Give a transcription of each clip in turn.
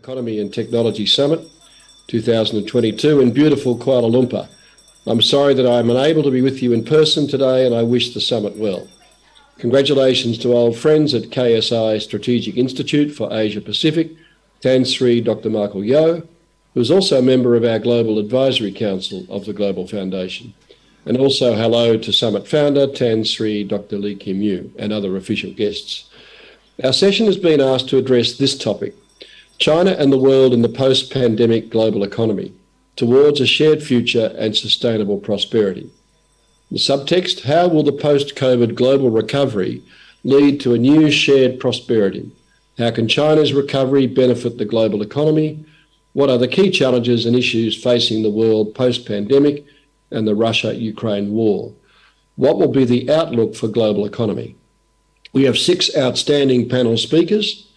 Economy and Technology Summit 2022 in beautiful Kuala Lumpur. I'm sorry that I'm unable to be with you in person today and I wish the summit well. Congratulations to old friends at KSI Strategic Institute for Asia Pacific, Tan Sri Dr. Michael Yeo, who is also a member of our Global Advisory Council of the Global Foundation. And also hello to Summit founder Tan Sri Dr. Lee Kim Yew and other official guests. Our session has been asked to address this topic China and the world in the post pandemic global economy towards a shared future and sustainable prosperity. The subtext How will the post COVID global recovery lead to a new shared prosperity? How can China's recovery benefit the global economy? What are the key challenges and issues facing the world post pandemic and the Russia Ukraine war? What will be the outlook for global economy? We have six outstanding panel speakers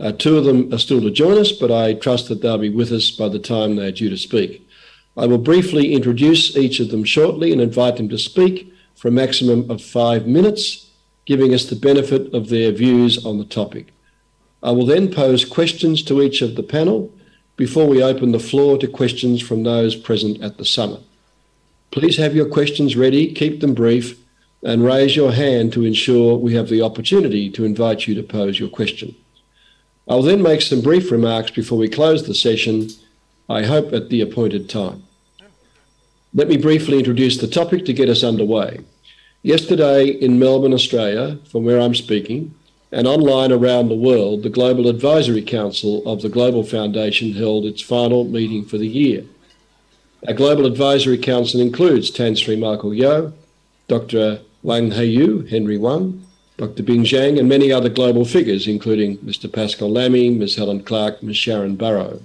uh, two of them are still to join us, but I trust that they'll be with us by the time they're due to speak. I will briefly introduce each of them shortly and invite them to speak for a maximum of five minutes, giving us the benefit of their views on the topic. I will then pose questions to each of the panel before we open the floor to questions from those present at the summit. Please have your questions ready, keep them brief, and raise your hand to ensure we have the opportunity to invite you to pose your question. I'll then make some brief remarks before we close the session, I hope at the appointed time. Let me briefly introduce the topic to get us underway. Yesterday in Melbourne, Australia, from where I'm speaking, and online around the world, the Global Advisory Council of the Global Foundation held its final meeting for the year. Our Global Advisory Council includes Tan Sri Michael Yeo, Dr. Wang Huiyao, Henry Wang, Dr. Bing Zhang, and many other global figures, including Mr. Pascal Lamy, Ms. Helen Clark, Ms. Sharon Burrow.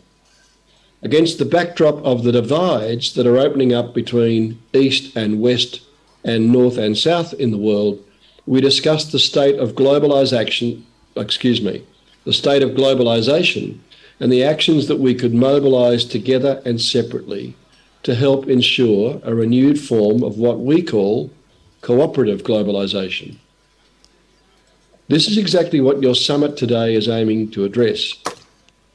Against the backdrop of the divides that are opening up between East and West and North and South in the world, we discussed the state of globalization, excuse me, the state of globalization and the actions that we could mobilize together and separately to help ensure a renewed form of what we call cooperative globalization. This is exactly what your summit today is aiming to address.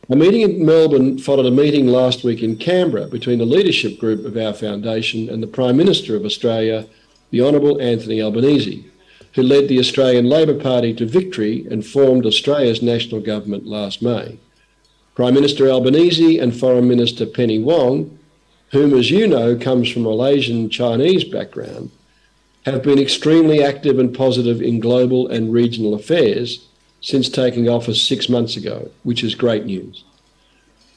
A meeting in Melbourne followed a meeting last week in Canberra between the leadership group of our foundation and the Prime Minister of Australia, the Honourable Anthony Albanese, who led the Australian Labor Party to victory and formed Australia's national government last May. Prime Minister Albanese and Foreign Minister Penny Wong, whom, as you know, comes from a Malaysian Chinese background, have been extremely active and positive in global and regional affairs since taking office six months ago, which is great news.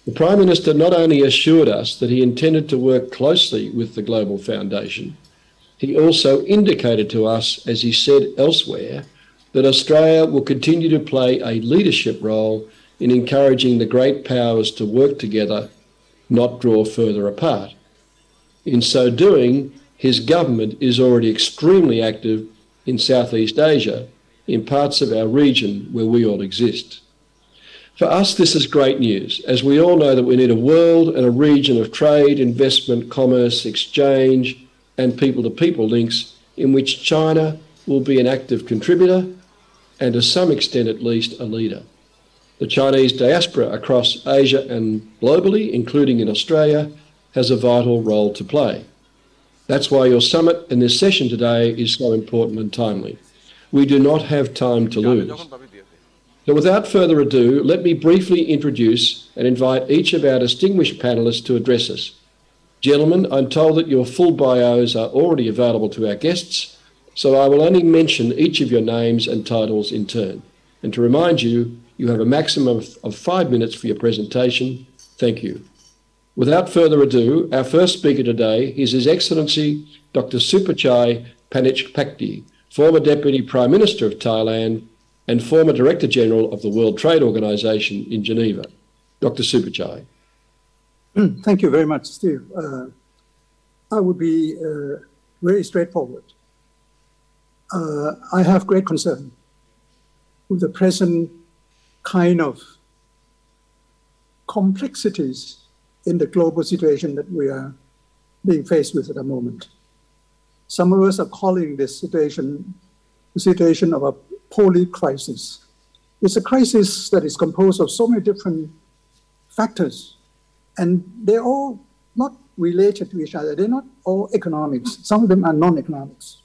The Prime Minister not only assured us that he intended to work closely with the Global Foundation, he also indicated to us, as he said elsewhere, that Australia will continue to play a leadership role in encouraging the great powers to work together, not draw further apart. In so doing, his government is already extremely active in Southeast Asia, in parts of our region where we all exist. For us, this is great news, as we all know that we need a world and a region of trade, investment, commerce, exchange, and people to people links in which China will be an active contributor and, to some extent at least, a leader. The Chinese diaspora across Asia and globally, including in Australia, has a vital role to play. That's why your summit and this session today is so important and timely. We do not have time to lose. So without further ado, let me briefly introduce and invite each of our distinguished panelists to address us. Gentlemen, I'm told that your full bios are already available to our guests, so I will only mention each of your names and titles in turn. And to remind you, you have a maximum of five minutes for your presentation. Thank you. Without further ado, our first speaker today is His Excellency Dr. Supachai Panitchpakdi, former Deputy Prime Minister of Thailand and former Director General of the World Trade Organization in Geneva. Dr. Supachai. Thank you very much, Steve. Uh, I would be uh, very straightforward. Uh, I have great concern with the present kind of complexities in the global situation that we are being faced with at the moment. Some of us are calling this situation the situation of a poly crisis. It's a crisis that is composed of so many different factors, and they're all not related to each other. They're not all economics. Some of them are non-economics.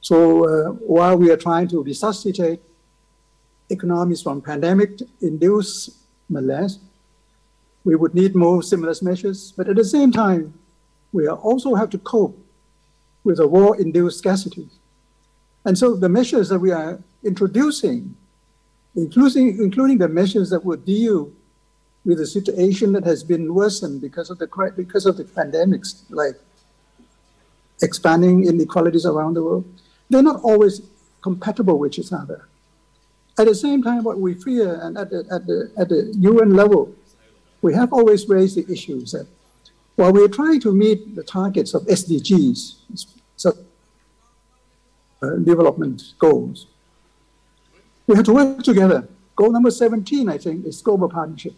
So uh, while we are trying to resuscitate economies from pandemic-induced malaise, we would need more stimulus measures. But at the same time, we also have to cope with a war-induced scarcity. And so the measures that we are introducing, including, including the measures that would deal with the situation that has been worsened because of the because of the pandemics, like expanding inequalities around the world, they're not always compatible with each other. At the same time, what we fear, and at the, at the, at the UN level, we have always raised the issue that while we're trying to meet the targets of SDGs, so, uh, development goals, we have to work together. Goal number 17, I think, is global partnership.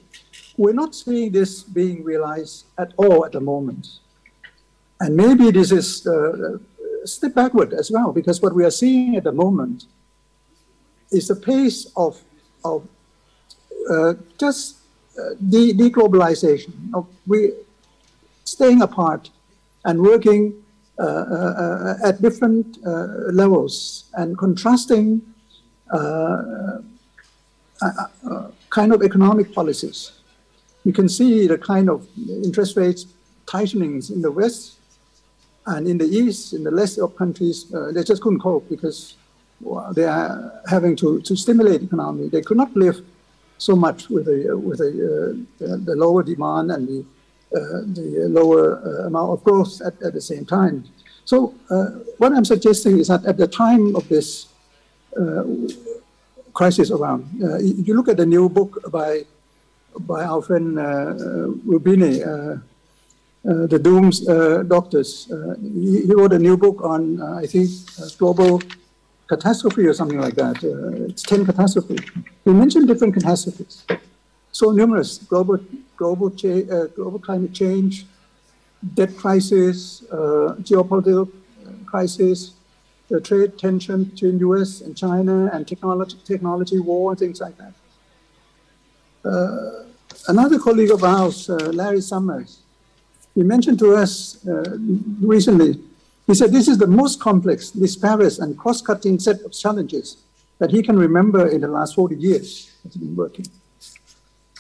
We're not seeing this being realized at all at the moment. And maybe this is uh, a step backward as well, because what we are seeing at the moment is the pace of, of uh, just de deglobalization, we staying apart and working uh, uh, at different uh, levels and contrasting uh, kind of economic policies. You can see the kind of interest rates tightenings in the West and in the East, in the less developed countries, they just couldn't cope because they are having to, to stimulate economy. They could not live so much with the with the, uh, the lower demand and the uh, the lower uh, amount of growth at, at the same time. So uh, what I'm suggesting is that at the time of this uh, crisis around, uh, you look at the new book by by our friend Roubini, the Dooms Doctors. He, he, wrote a new book on, I think, global catastrophe or something like that. Uh, it's 10 catastrophes. We mentioned different catastrophes. So numerous global, global, uh, global climate change, debt crisis, uh, geopolitical crisis, the trade tension between US and China and technology, technology war and things like that. Uh, another colleague of ours, uh, Larry Summers, he mentioned to us uh, recently he said this is the most complex, disparate, and cross-cutting set of challenges that he can remember in the last 40 years that he's been working.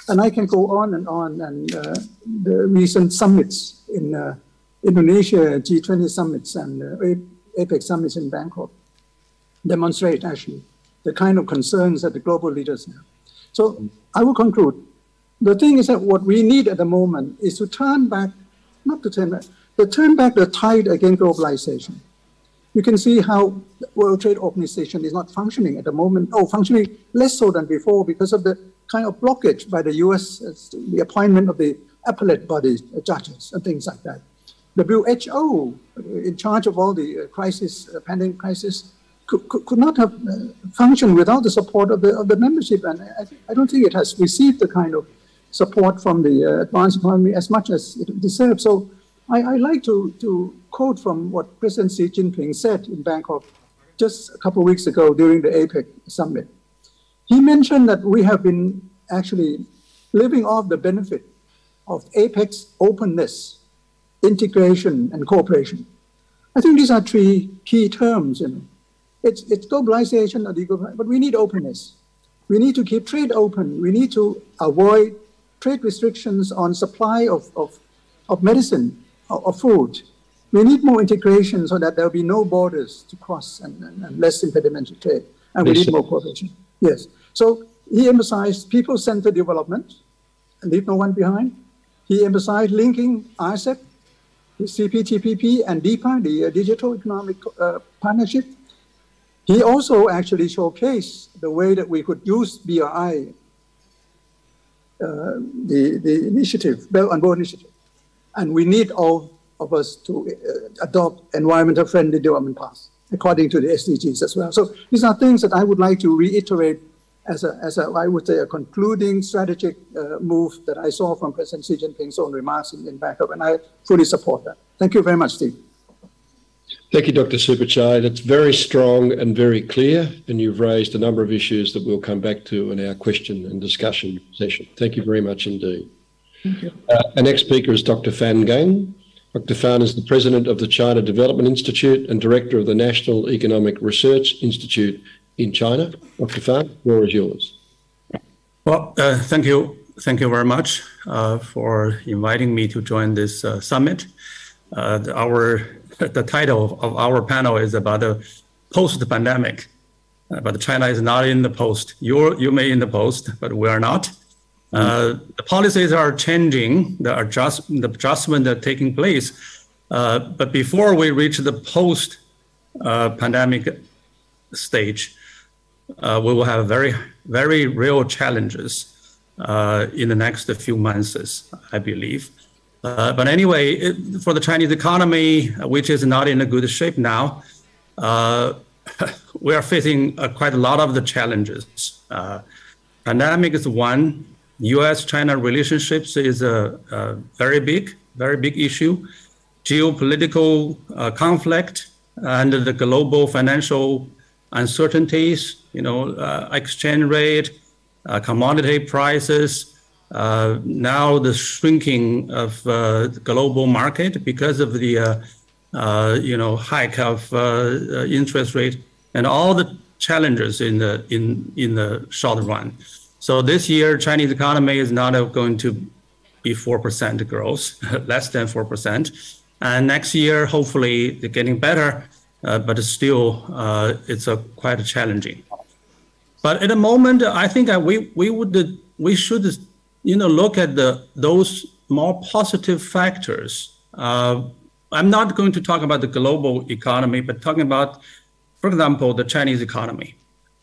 And I can go on and on, and uh, the recent summits in uh, Indonesia, G20 summits and uh, APEC summits in Bangkok demonstrate actually the kind of concerns that the global leaders have. So I will conclude. The thing is that what we need at the moment is to turn back, not to turn back, to turn back the tide against globalization. You can see how the World Trade Organization is not functioning at the moment, oh, functioning less so than before because of the kind of blockage by the US, the appointment of the appellate bodies, judges, and things like that. The WHO, in charge of all the uh, crisis, uh, pandemic crisis, could, could, not have uh, functioned without the support of the, of the membership. And I, I, don't think it has received the kind of support from the uh, advanced economy as much as it deserves. So I, I like to, to quote from what President Xi Jinping said in Bangkok just a couple of weeks ago during the APEC summit. He mentioned that we have been actually living off the benefit of APEC's openness, integration, and cooperation. I think these are three key terms. You know. It's, it's globalization, but we need openness. We need to keep trade open. We need to avoid trade restrictions on supply of, of, of medicine of food. We need more integration so that there will be no borders to cross and, and, and less impediment to trade. And we need more cooperation. Yes. So he emphasized people-centered development and leave no one behind. He emphasized linking RCEP, CPTPP, and DEPA, the uh, Digital Economic uh, Partnership. He also actually showcased the way that we could use BRI, uh, the, the initiative, Belt and Road Initiative, and we need all of us to uh, adopt environmental friendly development paths according to the SDGs as well. So these are things that I would like to reiterate as a, as a I would say, a concluding strategic uh, move that I saw from President Xi Jinping's own remarks in, in Bangkok, and I fully support that. Thank you very much, Steve. Thank you, Dr. Supachai. That's very strong and very clear, and you've raised a number of issues that we'll come back to in our question and discussion session. Thank you very much indeed. Uh, our next speaker is Dr. Fan Gang. Dr. Fan is the president of the China Development Institute and director of the National Economic Research Institute in China. Dr. Fan, the floor is yours. Well, uh, thank you. Thank you very much uh, for inviting me to join this uh, summit. Uh, our the title of our panel is about the post-pandemic, uh, but China is not in the post. You you may in the post, but we are not. Uh, the policies are changing, the, adjust, the adjustment are taking place. Uh, but before we reach the post uh, pandemic stage, uh, we will have very, very real challenges uh, in the next few months, I believe. But anyway, it, for the Chinese economy, which is not in a good shape now, we are facing quite a lot of the challenges. pandemic is one, U.S.-China relationships is a, a, very big, very big issue. Geopolitical uh, conflict and the global financial uncertainties, you know, uh, exchange rate, uh, commodity prices, uh, now the shrinking of uh, the global market because of the, uh, you know, hike of interest rate and all the challenges in the in in the short run. So this year, Chinese economy is not going to be 4% growth, less than 4%. And next year, hopefully, they're getting better, uh, but still, uh, it's a quite challenging. But at the moment, I think we we would we should you know look at the those more positive factors. Uh, I'm not going to talk about the global economy, but talking about, for example, the Chinese economy.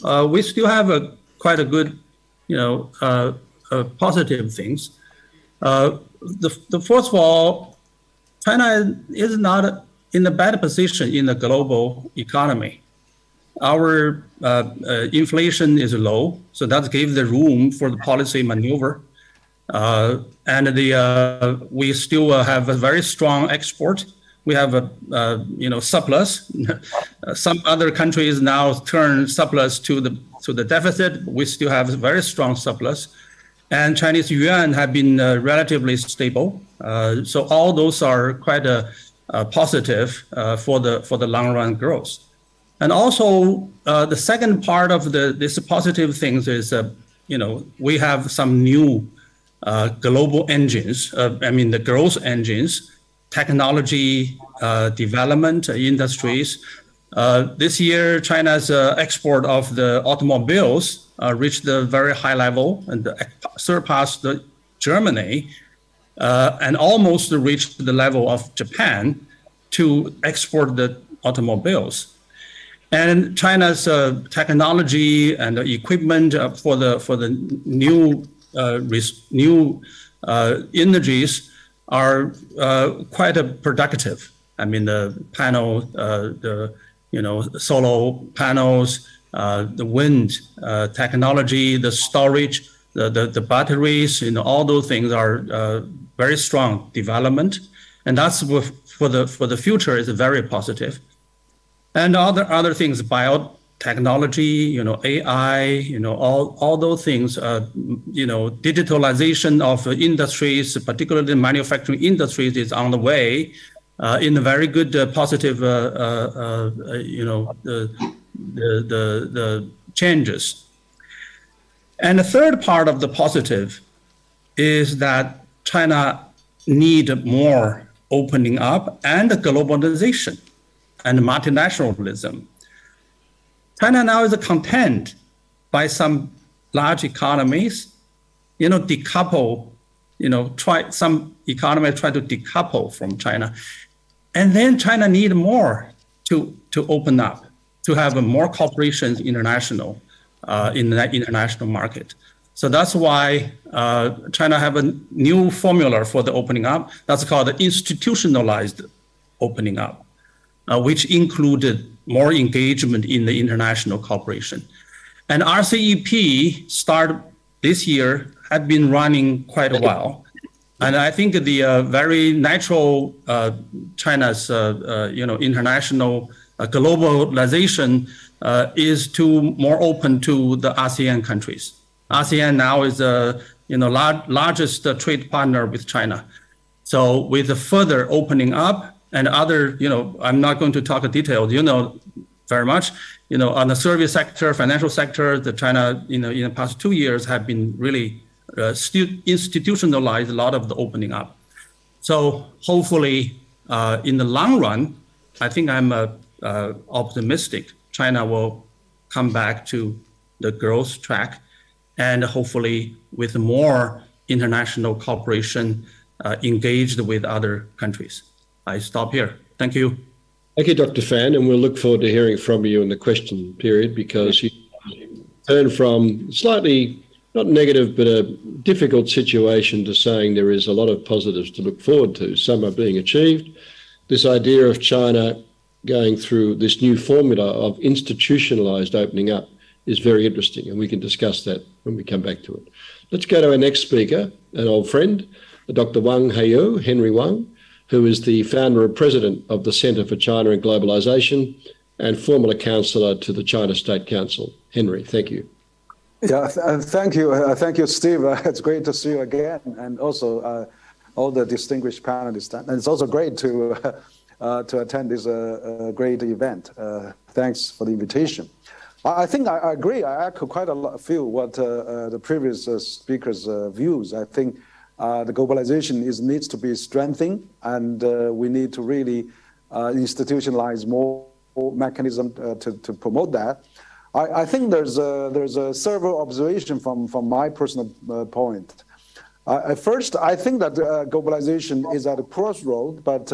Uh, we still have a quite a good you know, uh, uh, positive things. Uh, the, the first of all, China is not in a bad position in the global economy. Our uh, uh, inflation is low, so that gives the room for the policy maneuver. Uh, and the we still have a very strong export. We have a you know surplus. Some other countries now turn surplus to the to the deficit, we still have a very strong surplus. And Chinese yuan have been uh, relatively stable. Uh, so all those are quite uh, uh positive uh, for the for the long run growth. And also uh, the second part of the this positive things is, you know, we have some new global engines. I mean, the growth engines, technology development industries uh, this year, China's uh, export of the automobiles uh, reached a very high level and surpassed Germany and almost reached the level of Japan to export the automobiles. And China's uh, technology and equipment uh, for the for the new uh, new energies are quite productive. I mean, the panel, the you know, solar panels, uh, the wind uh, technology, the storage, the, the, the, batteries, you know, all those things are uh, very strong development. And that's for the, for the future is very positive. And other, other things, biotechnology, you know, AI, you know, all, all those things, uh, you know, digitalization of industries, particularly manufacturing industries is on the way uh, in a very good uh, positive, uh, you know, the, the, the, the changes. And the third part of the positive is that China need more opening up and globalization and multinationalism. China now is content by some large economies, you know, decouple, you know, try some economies try to decouple from China. And then China need more to, to open up, to have more corporations international uh, in that international market. So that's why uh, China have a new formula for the opening up. That's called the institutionalized opening up, uh, which included more engagement in the international cooperation. And RCEP start this year had been running quite a while. And I think the uh, very natural uh, China's uh, uh you know international uh, globalization uh, is to more open to the ASEAN countries. ASEAN now is the you know, lar- largest trade partner with China. So with the further opening up and other, you know, I'm not going to talk details, you know, very much, you know, on the service sector, financial sector, the China, you know, in the past two years have been really uh, institutionalized a lot of the opening up. So hopefully, uh, in the long run, I think I'm uh, uh optimistic. China will come back to the growth track, and hopefully with more international cooperation uh, engaged with other countries. I stop here. Thank you. Thank you, Dr. Fan, and we'll look forward to hearing from you in the question period because you turn from slightly not negative, but a difficult situation to saying there is a lot of positives to look forward to. Some are being achieved. This idea of China going through this new formula of institutionalized opening up is very interesting, and we can discuss that when we come back to it. Let's go to our next speaker, an old friend, Dr. Wang Huiyao, Henry Wang, who is the founder and president of the Center for China and Globalization and former counselor to the China State Council. Henry, thank you. Yeah, th- thank you. Uh, thank you, Steve. Uh, it's great to see you again. And also uh, all the distinguished panelists. And it's also great to, uh, to attend this uh, great event. Uh, thanks for the invitation. I, think I, agree. I echo quite a lot, few what the previous speakers' views. I think uh, the globalization is needs to be strengthened, and uh, we need to really uh, institutionalize more, mechanism uh, to, to promote that. I, I think there's a, there's a several observation from, from my personal uh, point. at first, I think that globalization is at a crossroad, but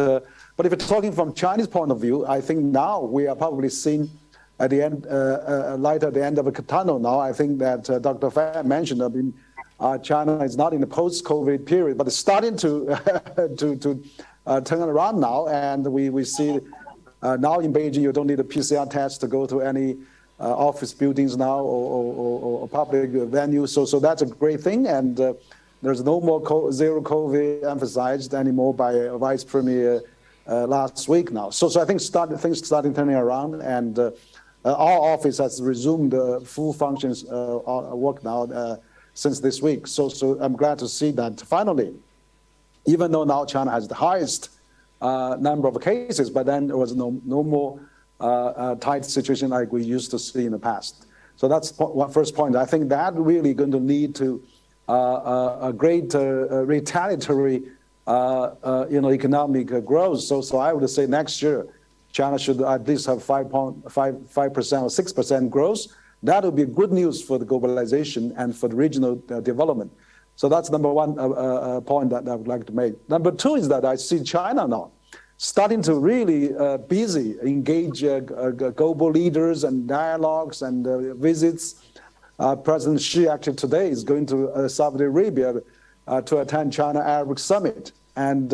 but if you're talking from Chinese point of view, I think now we are probably seeing at the end, light at the end of a tunnel. Now, I think that Dr. Fan mentioned. I mean, uh, China is not in the post-COVID period, but it's starting to to to uh, turn around now, and we we see uh, now in Beijing you don't need a PCR test to go to any uh, office buildings now or, or, or, public venues. So so that's a great thing, and uh, there's no more co- zero COVID emphasized anymore by Vice Premier uh, last week now. So so I think start, things starting turning around, and our office has resumed full functions work now since this week. So, so I'm glad to see that finally, even though now China has the highest uh, number of cases, but then there was no, no more uh, uh, tight situation like we used to see in the past. So that's po- first point. I think that really going to lead to uh, uh, a great uh, retaliatory, you know, economic growth. So, so I would say next year, China should at least have 5.5 5 percent or 6 percent growth that would be good news for the globalization and for the regional uh, development. So that's number one uh, uh, uh, point that I would like to make. Number two is that I see China now starting to really uh, busy engage uh, uh global leaders and dialogues and uh, visits. Uh, President Xi actually today is going to Saudi Arabia to attend China Arabic Summit, and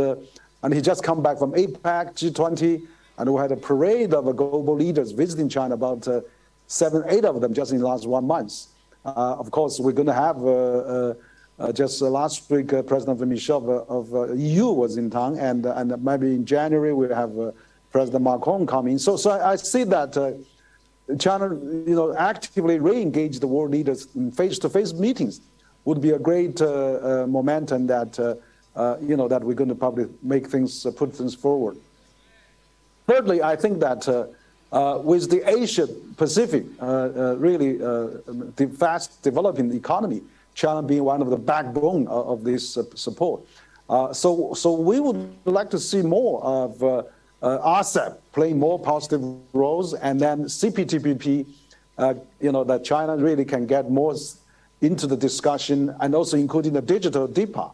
and he just come back from APEC, G20, and we had a parade of global leaders visiting China about seven, eight of them just in the last one month. Uh, of course, we're going to have uh, uh, uh just last week, President Michel of, of EU was in town, and and maybe in January we have President Macron coming. So, so I, I see that. China, you know, actively re-engage the world leaders in face-to-face meetings would be a great uh, uh, momentum that uh, you know that we're going to probably make things put things forward. Thirdly, I think that uh, with the Asia Pacific uh, uh, really the fast developing economy, China being one of the backbone of, this support. so, so we would like to see more of uh, RCEP playing more positive roles, and then CPTPP, uh, you know, that China really can get more into the discussion, and also including the digital DEPA,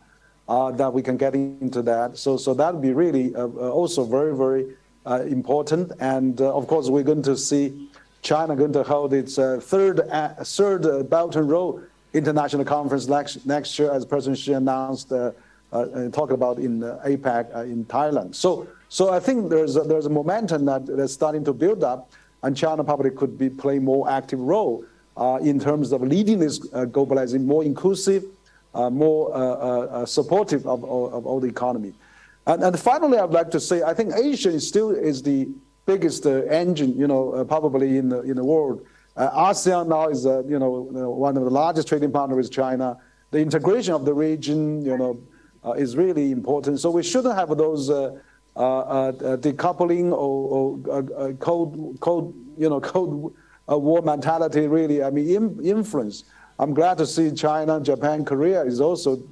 uh, that we can get into that. So, so that would be really also very, very uh, important. And uh, of course, we're going to see China going to hold its uh, third third Belt and Road International Conference next, next year, as President Xi announced, uh, uh, talk about in uh, APEC in Thailand. So, so I think there's a, there's a momentum that that's starting to build up, and China probably could be play more active role in terms of leading this globalizing, more inclusive, more supportive of, of, of all the economy. And, and finally, I'd like to say, I think Asia is still is the biggest uh, engine, you know, uh, probably in the, in the world. Uh, ASEAN now is, uh, you know, one of the largest trading partners with China. The integration of the region, you know, uh, is really important. So we shouldn't have those uh, uh, uh decoupling or, or cold, cold, you know, cold war mentality. Really, I mean, influence. I'm glad to see China, Japan, Korea is also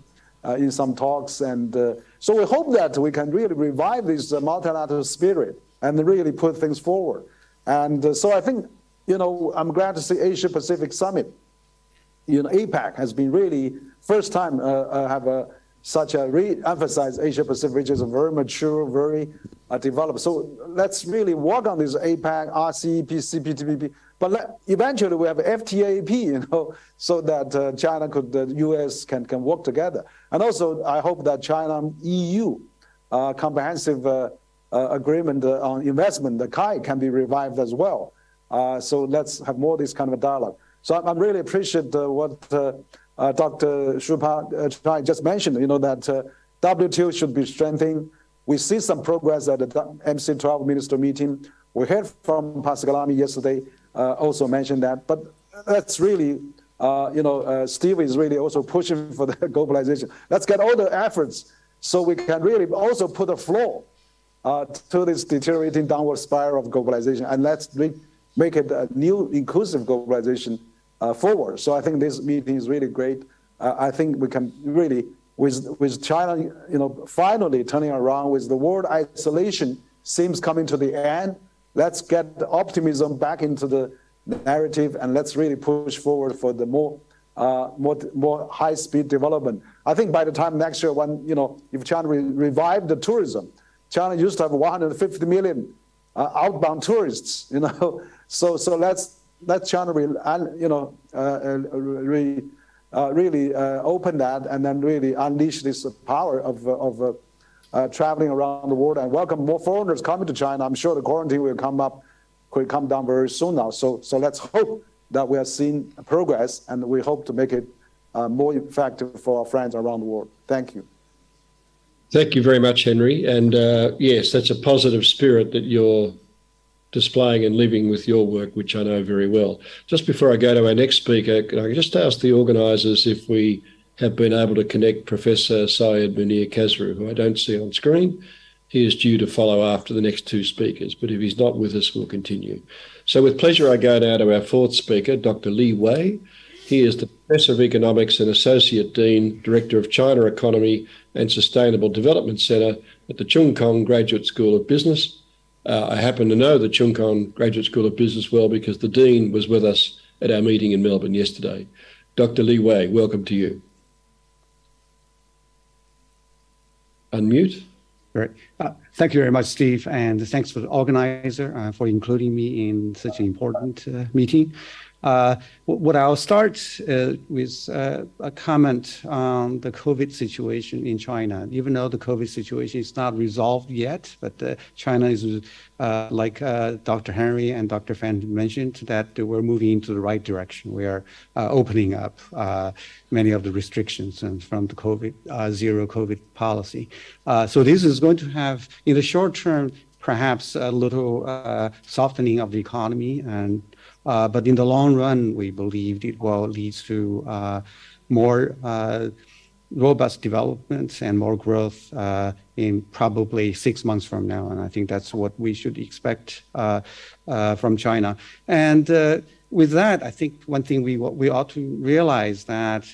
in some talks, and so we hope that we can really revive this multilateral spirit and really put things forward. And so I think, you know, I'm glad to see Asia Pacific Summit. You know, APEC has been really first time uh, uh, have a such a re-emphasize Asia Pacific region is a very mature, very uh, developed. So let's really work on this APEC, RCEP, CPTPP. But let, eventually we have FTAP, you know, so that uh, China could, the US can, can work together. And also I hope that China EU uh, comprehensive uh, uh, agreement on investment, the CAI can be revived as well. So let's have more of this kind of a dialogue. So I, I really appreciate what uh, Dr. Shupa uh, just mentioned, you know, that uh, WTO should be strengthened. We see some progress at the MC12 minister meeting. We heard from Pascal Lamy yesterday, also mentioned that. But that's really, you know, Steve is really also pushing for the globalization. Let's get all the efforts so we can really also put a floor uh, to this deteriorating downward spiral of globalization, and let's make it a new inclusive globalization uh, forward. So I think this meeting is really great. Uh, I think we can really, with with China, you know, finally turning around, with the world isolation seems coming to the end. Let's get the optimism back into the narrative, and let's really push forward for the more uh, more more high speed development. I think by the time next year, when you know, if China re revive the tourism, China used to have 150 million uh, outbound tourists. You know, so so let's let China, you know, uh, uh, re, uh, really open that and then really unleash this power of, of uh, traveling around the world and welcome more foreigners coming to China. I'm sure the quarantine will come up, could come down very soon now. So, so let's hope that we are seeing progress and we hope to make it uh, more effective for our friends around the world. Thank you. Thank you very much, Henry. And uh, yes, that's a positive spirit that you're displaying and living with your work, which I know very well. Just before I go to our next speaker, can I just ask the organisers if we have been able to connect Professor Syed Munir Khasru, who I don't see on screen. He is due to follow after the next two speakers, but if he's not with us, we'll continue. So, with pleasure, I go now to our fourth speaker, Dr. Li Wei. He is the Professor of Economics and Associate Dean, Director of China Economy and Sustainable Development Centre at the Cheung Kong Graduate School of Business uh, I happen to know the Cheung Kong Graduate School of Business well because the Dean was with us at our meeting in Melbourne yesterday. Dr. Li Wei, welcome to you. Unmute. Great. Uh, thank you very much, Steve, and thanks for the organizer uh, for including me in such an important uh, meeting. Uh, what I'll start uh, with uh, a comment on the COVID situation in China. Even though the COVID situation is not resolved yet, but uh, China is, uh, like uh, Dr. Henry and Dr. Fan mentioned, that we're moving into the right direction. We are opening up many of the restrictions and from the COVID zero COVID policy. So this is going to have, in the short term, perhaps a little softening of the economy and uh, but in the long run, we believe it will lead to uh, more uh, robust development and more growth uh, in probably six months from now. And I think that's what we should expect uh, uh, from China. And with that, I think one thing we, we ought to realize that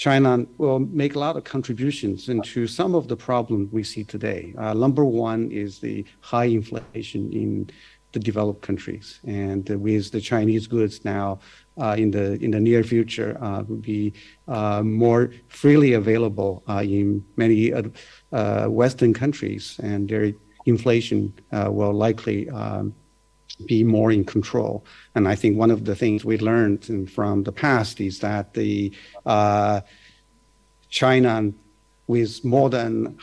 China will make a lot of contributions into some of the problems we see today. Uh, number one is the high inflation in the developed countries. And with the Chinese goods now uh, in the in the near future uh, will be uh, more freely available uh, in many uh, Western countries, and their inflation will likely um, be more in control. And I think one of the things we learned from the past is that the China with more than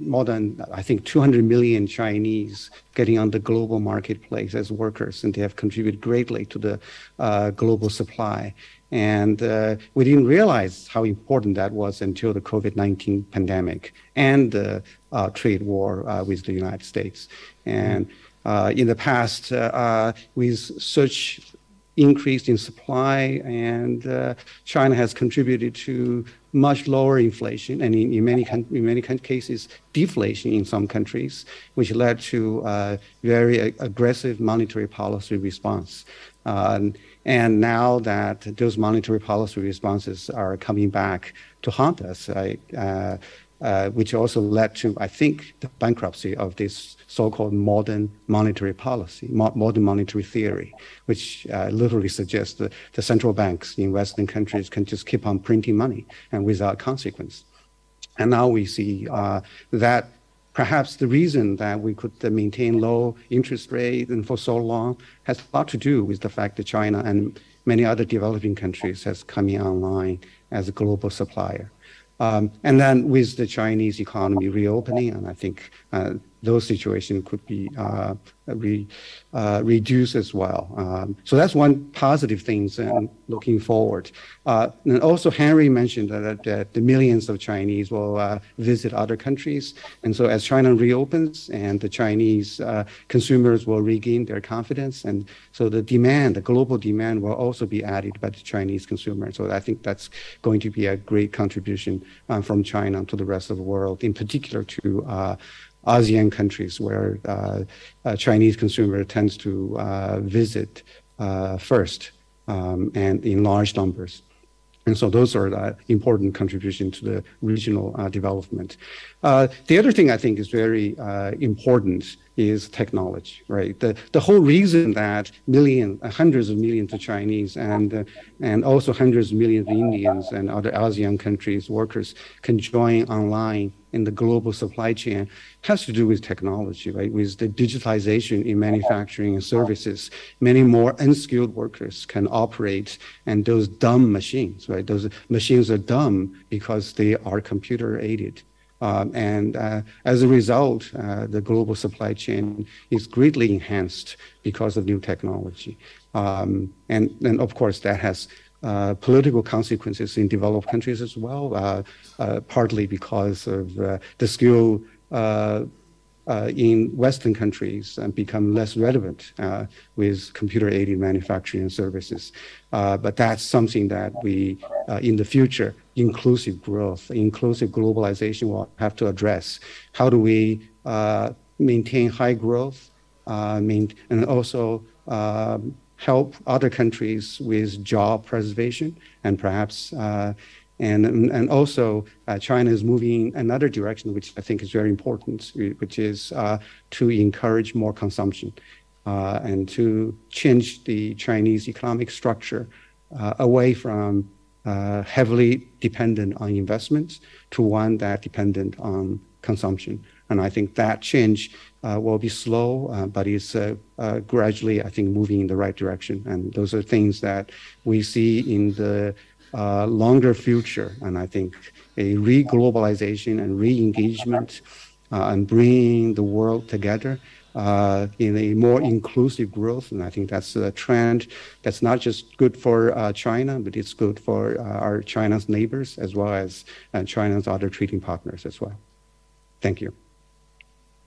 more than I think 200 million Chinese getting on the global marketplace as workers, and they have contributed greatly to the uh, global supply. And uh, we didn't realize how important that was until the COVID-19 pandemic and the uh, trade war uh, with the United States. And uh, in the past, uh, with such increase in supply, and uh, China has contributed to much lower inflation, and in, in many in many cases, deflation in some countries, which led to uh, very aggressive monetary policy response. Uh, and now that those monetary policy responses are coming back to haunt us, I, uh, uh, which also led to, I think, the bankruptcy of this so-called modern monetary policy, modern monetary theory, which uh, literally suggests that the central banks in Western countries can just keep on printing money and without consequence. And now we see uh, that perhaps the reason that we could maintain low interest rates and for so long has a lot to do with the fact that China and many other developing countries has coming online as a global supplier. Um, and then with the Chinese economy reopening, and I think uh, those situations could be uh, re, uh, reduced as well. Um, so that's one positive thing and looking forward. Uh, and also Henry mentioned that, that, the millions of Chinese will uh, visit other countries. And so as China reopens and the Chinese uh, consumers will regain their confidence. And so the demand, the global demand will also be added by the Chinese consumer. So I think that's going to be a great contribution um, from China to the rest of the world, in particular to uh, ASEAN countries where uh, Chinese consumer tends to uh, visit uh, first um, and in large numbers. And so those are the important contribution to the regional uh, development. Uh, the other thing I think is very uh, important is technology, right? The, the whole reason that millions, uh, hundreds of millions of Chinese and, uh, and also hundreds of millions of Indians and other ASEAN countries workers can join online in the global supply chain has to do with technology, right? With the digitalization in manufacturing and services, many more unskilled workers can operate and those dumb machines, right? Those machines are dumb because they are computer aided. Um, and uh, as a result, uh, the global supply chain is greatly enhanced because of new technology. Um, and, and of course, that has uh, political consequences in developed countries as well, uh, uh, partly because of uh, the skill Uh, in Western countries and become less relevant uh, with computer-aided manufacturing and services. Uh, but that's something that we, in the future, inclusive growth, inclusive globalization will have to address. How do we maintain high growth and also um, help other countries with job preservation and perhaps uh, and and also uh, China is moving in another direction, which I think is very important, which is uh, to encourage more consumption uh, and to change the Chinese economic structure uh, away from uh, heavily dependent on investments to one that dependent on consumption. And I think that change uh, will be slow, but it's gradually, I think, moving in the right direction. And those are things that we see in the uh, longer future. And I think a re-globalization and re-engagement uh, and bringing the world together uh, in a more inclusive growth. And I think that's a trend that's not just good for uh, China, but it's good for uh, our China's neighbors as well as China's other trading partners as well. Thank you.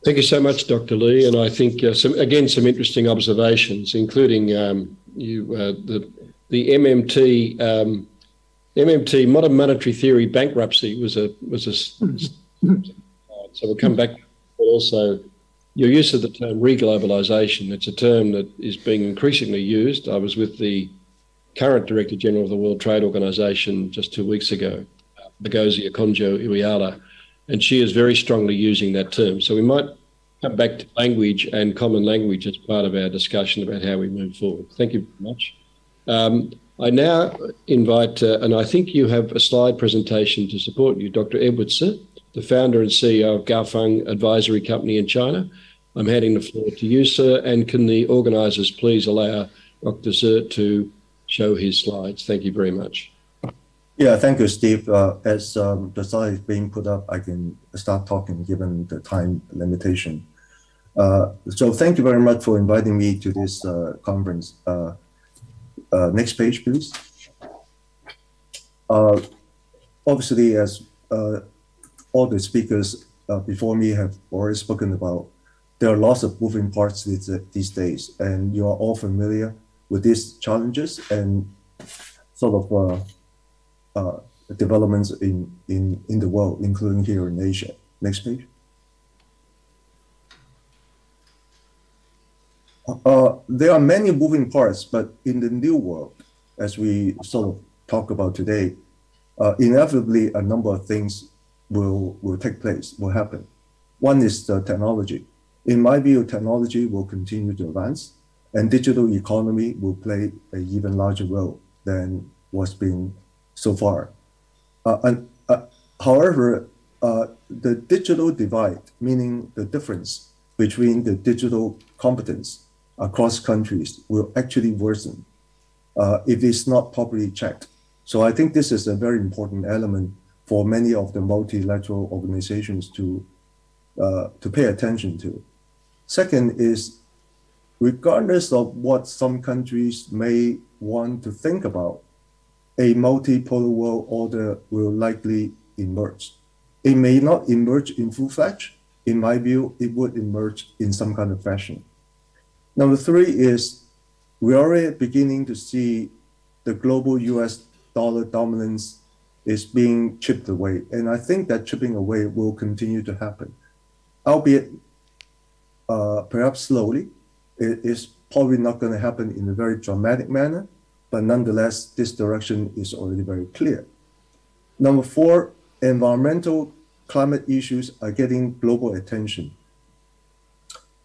Thank you so much, Dr. Li. And I think, uh, some, again, some interesting observations, including um, you, uh, the, the MMT, um, MMT, modern monetary theory bankruptcy was a, was a, so we'll come back, but also your use of the term reglobalization. It's a term that is being increasingly used. I was with the current Director General of the World Trade Organization just two weeks ago, Ngozi Okonjo-Iweala, and she is very strongly using that term. So we might come back to language and common language as part of our discussion about how we move forward. Thank you very much. Um, I now invite, uh, and I think you have a slide presentation to support you, Dr. Edward Tse, the founder and CEO of Gaofeng Advisory Company in China. I'm handing the floor to you, sir, and can the organisers please allow Dr. Tse to show his slides? Thank you very much. Yeah, thank you, Steve. Uh, as um, the slide is being put up, I can start talking given the time limitation. Uh, so thank you very much for inviting me to this uh, conference. Uh, uh, next page, please. Uh, obviously, as all the speakers before me have already spoken about, there are lots of moving parts these, these days, and you are all familiar with these challenges and sort of uh, uh, developments in, in, in the world, including here in Asia. Next page. Uh, there are many moving parts, but in the new world, as we sort of talk about today, uh, inevitably a number of things will, will take place, will happen. One is the technology. In my view, technology will continue to advance and digital economy will play an even larger role than what's been so far. Uh, and, uh, however, uh, the digital divide, meaning the difference between the digital competence across countries, will actually worsen uh, if it's not properly checked. So I think this is a very important element for many of the multilateral organizations to uh, to pay attention to. Second is, regardless of what some countries may want to think about, a multipolar world order will likely emerge. It may not emerge in full fledged. In my view, it would emerge in some kind of fashion. Number three is we're already beginning to see the global US dollar dominance is being chipped away. And I think that chipping away will continue to happen, albeit uh, perhaps slowly. It is probably not going to happen in a very dramatic manner, but nonetheless, this direction is already very clear. Number four, environmental climate issues are getting global attention.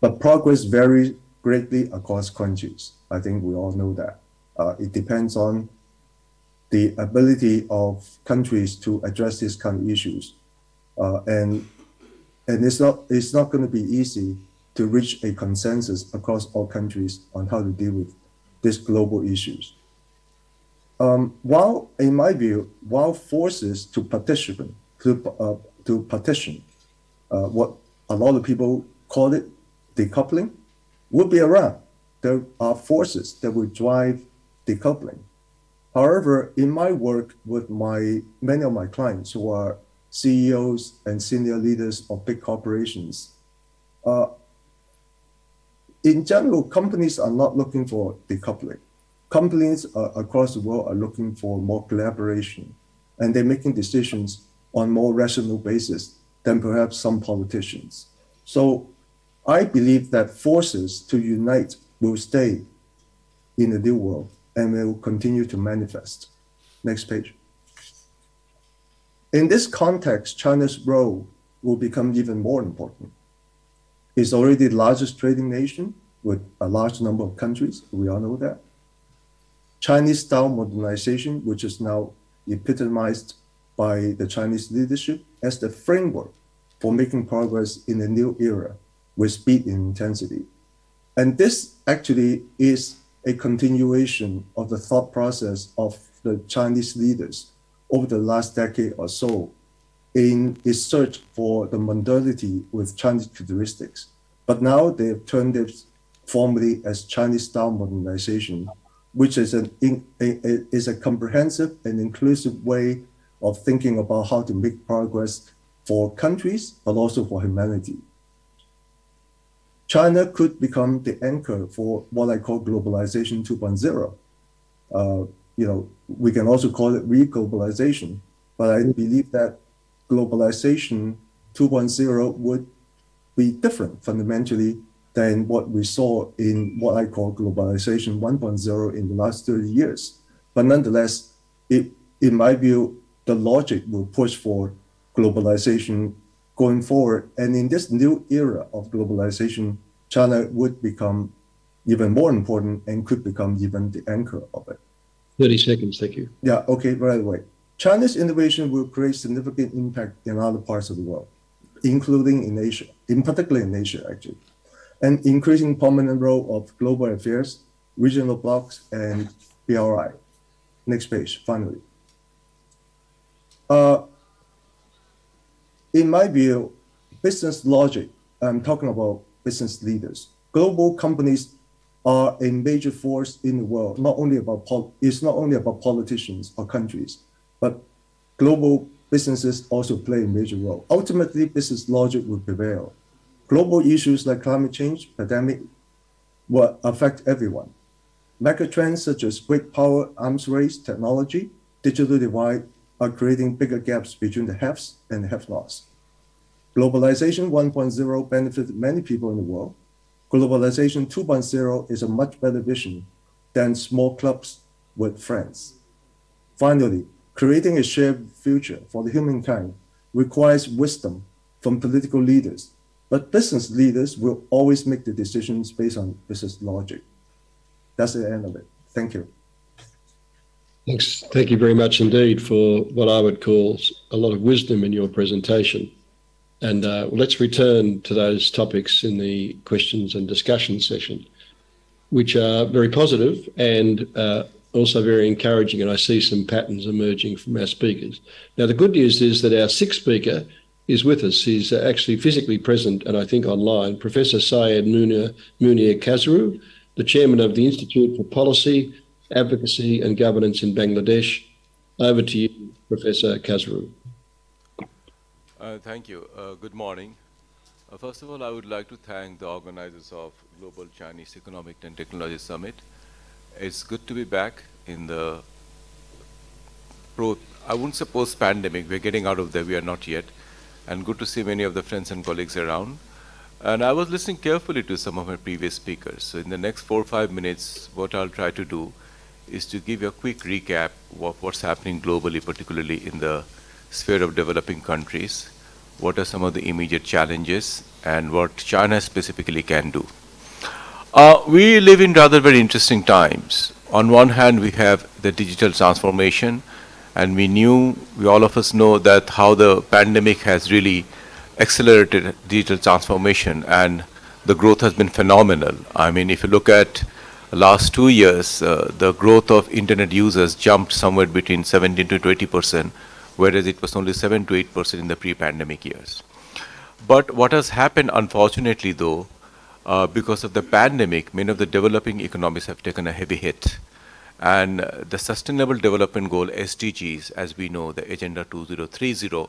But progress varies greatly across countries. I think we all know that. Uh, it depends on the ability of countries to address these kind of issues. Uh, and and it's not it's not going to be easy to reach a consensus across all countries on how to deal with these global issues. Um, while, in my view, while forces to participate to uh, to partition, uh, what a lot of people call it decoupling, will be around. There are forces that will drive decoupling. However, in my work with my many of my clients who are CEOs and senior leaders of big corporations, uh, in general, companies are not looking for decoupling. Companies uh, across the world are looking for more collaboration, and they're making decisions on more rational basis than perhaps some politicians. So I believe that forces to unite will stay in the new world and will continue to manifest. Next page. In this context, China's role will become even more important. It's already the largest trading nation with a large number of countries. We all know that. Chinese style modernization, which is now epitomized by the Chinese leadership as the framework for making progress in the new era with speed and intensity. And this actually is a continuation of the thought process of the Chinese leaders over the last decade or so in its search for the modernity with Chinese characteristics. But now they have turned it formally as Chinese style modernization, which is, an, in, a, a, is a comprehensive and inclusive way of thinking about how to make progress for countries, but also for humanity. China could become the anchor for what I call globalization 2.0. Uh, you know, we can also call it re-globalization, but I believe that globalization 2.0 would be different fundamentally than what we saw in what I call globalization 1.0 in the last 30 years. But nonetheless, it, in my view, the logic will push for globalization going forward. And in this new era of globalization, China would become even more important and could become even the anchor of it. 30 seconds, thank you. Yeah, okay, right away. China's innovation will create significant impact in other parts of the world, including in Asia, in particular in Asia, actually. An increasing prominent role of global affairs, regional blocs, and BRI. Next page, finally. Uh, in my view, business logic, I'm talking about business leaders. Global companies are a major force in the world, not only about it's not only about politicians or countries, but global businesses also play a major role. Ultimately, business logic will prevail. Global issues like climate change, pandemic, will affect everyone. Megatrends such as great power, arms race, technology, digital divide are creating bigger gaps between the haves and the have-nots. Globalization 1.0 benefited many people in the world. Globalization 2.0 is a much better vision than small clubs with friends. Finally, creating a shared future for the humankind requires wisdom from political leaders, but business leaders will always make the decisions based on business logic. That's the end of it. Thank you. Thanks. Thank you very much indeed for what I would call a lot of wisdom in your presentation. And uh, let's return to those topics in the questions and discussion session, which are very positive and uh, also very encouraging. And I see some patterns emerging from our speakers. Now, the good news is that our sixth speaker is with us. He's actually physically present and I think online. Professor Syed Munir, Munir Khasru, the chairman of the Institute for Policy, Advocacy and Governance in Bangladesh. Over to you, Professor Khasru. Uh, thank you. Uh, good morning. Uh, first of all, I would like to thank the organizers of Global Chinese Economic and Technology Summit. It's good to be back in the pro, I wouldn't say post-pandemic, we're getting out of there, we are not yet, and good to see many of the friends and colleagues around. And I was listening carefully to some of my previous speakers. So in the next four or five minutes, what I'll try to do is to give you a quick recap of what's happening globally, particularly in the sphere of developing countries, what are some of the immediate challenges, and what China specifically can do. Uh, we live in rather very interesting times. On one hand, we have the digital transformation, and we knew, we all of us know that how the pandemic has really accelerated digital transformation, and the growth has been phenomenal. I mean, if you look at the last two years, uh, the growth of internet users jumped somewhere between 17 to 20 percent, whereas it was only 7 to 8 percent in the pre-pandemic years. But what has happened, unfortunately, though, uh, because of the pandemic, many of the developing economies have taken a heavy hit. And the Sustainable Development Goal, SDGs, as we know, the Agenda 2030,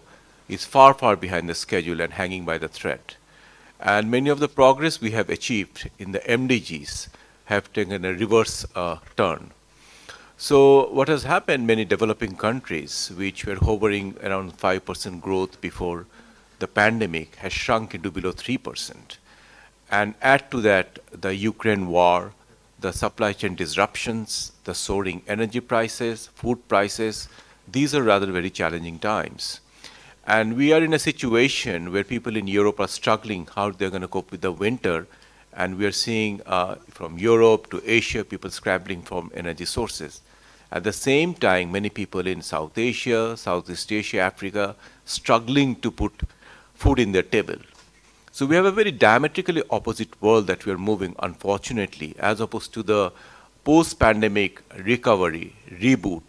is far, far behind the schedule and hanging by the thread. And many of the progress we have achieved in the MDGs have taken a reverse uh, turn. So what has happened, many developing countries, which were hovering around 5% growth before the pandemic, has shrunk into below 3%. And add to that the Ukraine war, the supply chain disruptions, the soaring energy prices, food prices, these are rather very challenging times. And we are in a situation where people in Europe are struggling how they're going to cope with the winter. And we are seeing uh, from Europe to Asia, people scrambling for energy sources. At the same time, many people in South Asia, Southeast Asia, Africa, struggling to put food in their table. So we have a very diametrically opposite world that we are moving, unfortunately, as opposed to the post-pandemic recovery, reboot,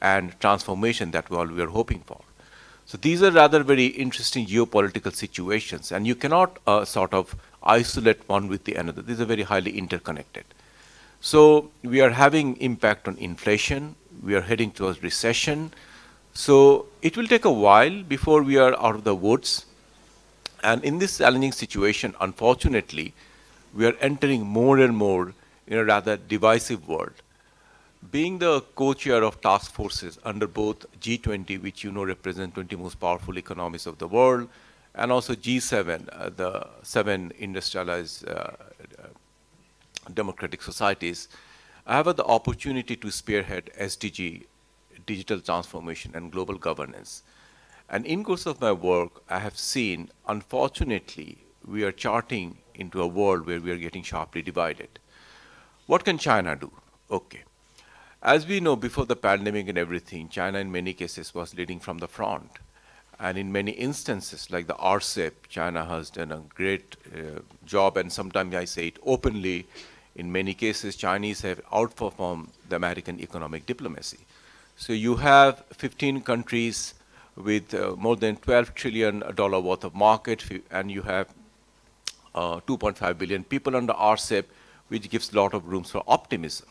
and transformation that we all we are hoping for. So these are rather very interesting geopolitical situations, and you cannot uh, sort of isolate one with the another. These are very highly interconnected. So we are having impact on inflation. We are heading towards recession. So it will take a while before we are out of the woods. And in this challenging situation, unfortunately, we are entering more and more in a rather divisive world. Being the co-chair of task forces under both G20, which you know represent 20 most powerful economies of the world, and also G7, uh, the seven industrialized uh, democratic societies, I have had the opportunity to spearhead SDG, digital transformation and global governance. And in course of my work, I have seen, unfortunately, we are charting into a world where we are getting sharply divided. What can China do? Okay. As we know, before the pandemic and everything, China in many cases was leading from the front. And in many instances, like the RCEP, China has done a great uh, job, and sometimes I say it openly. In many cases, Chinese have outperformed the American economic diplomacy. So you have 15 countries with uh, more than 12 trillion dollar worth of market, and you have uh, 2.5 billion people under RCEP, which gives a lot of rooms for optimism.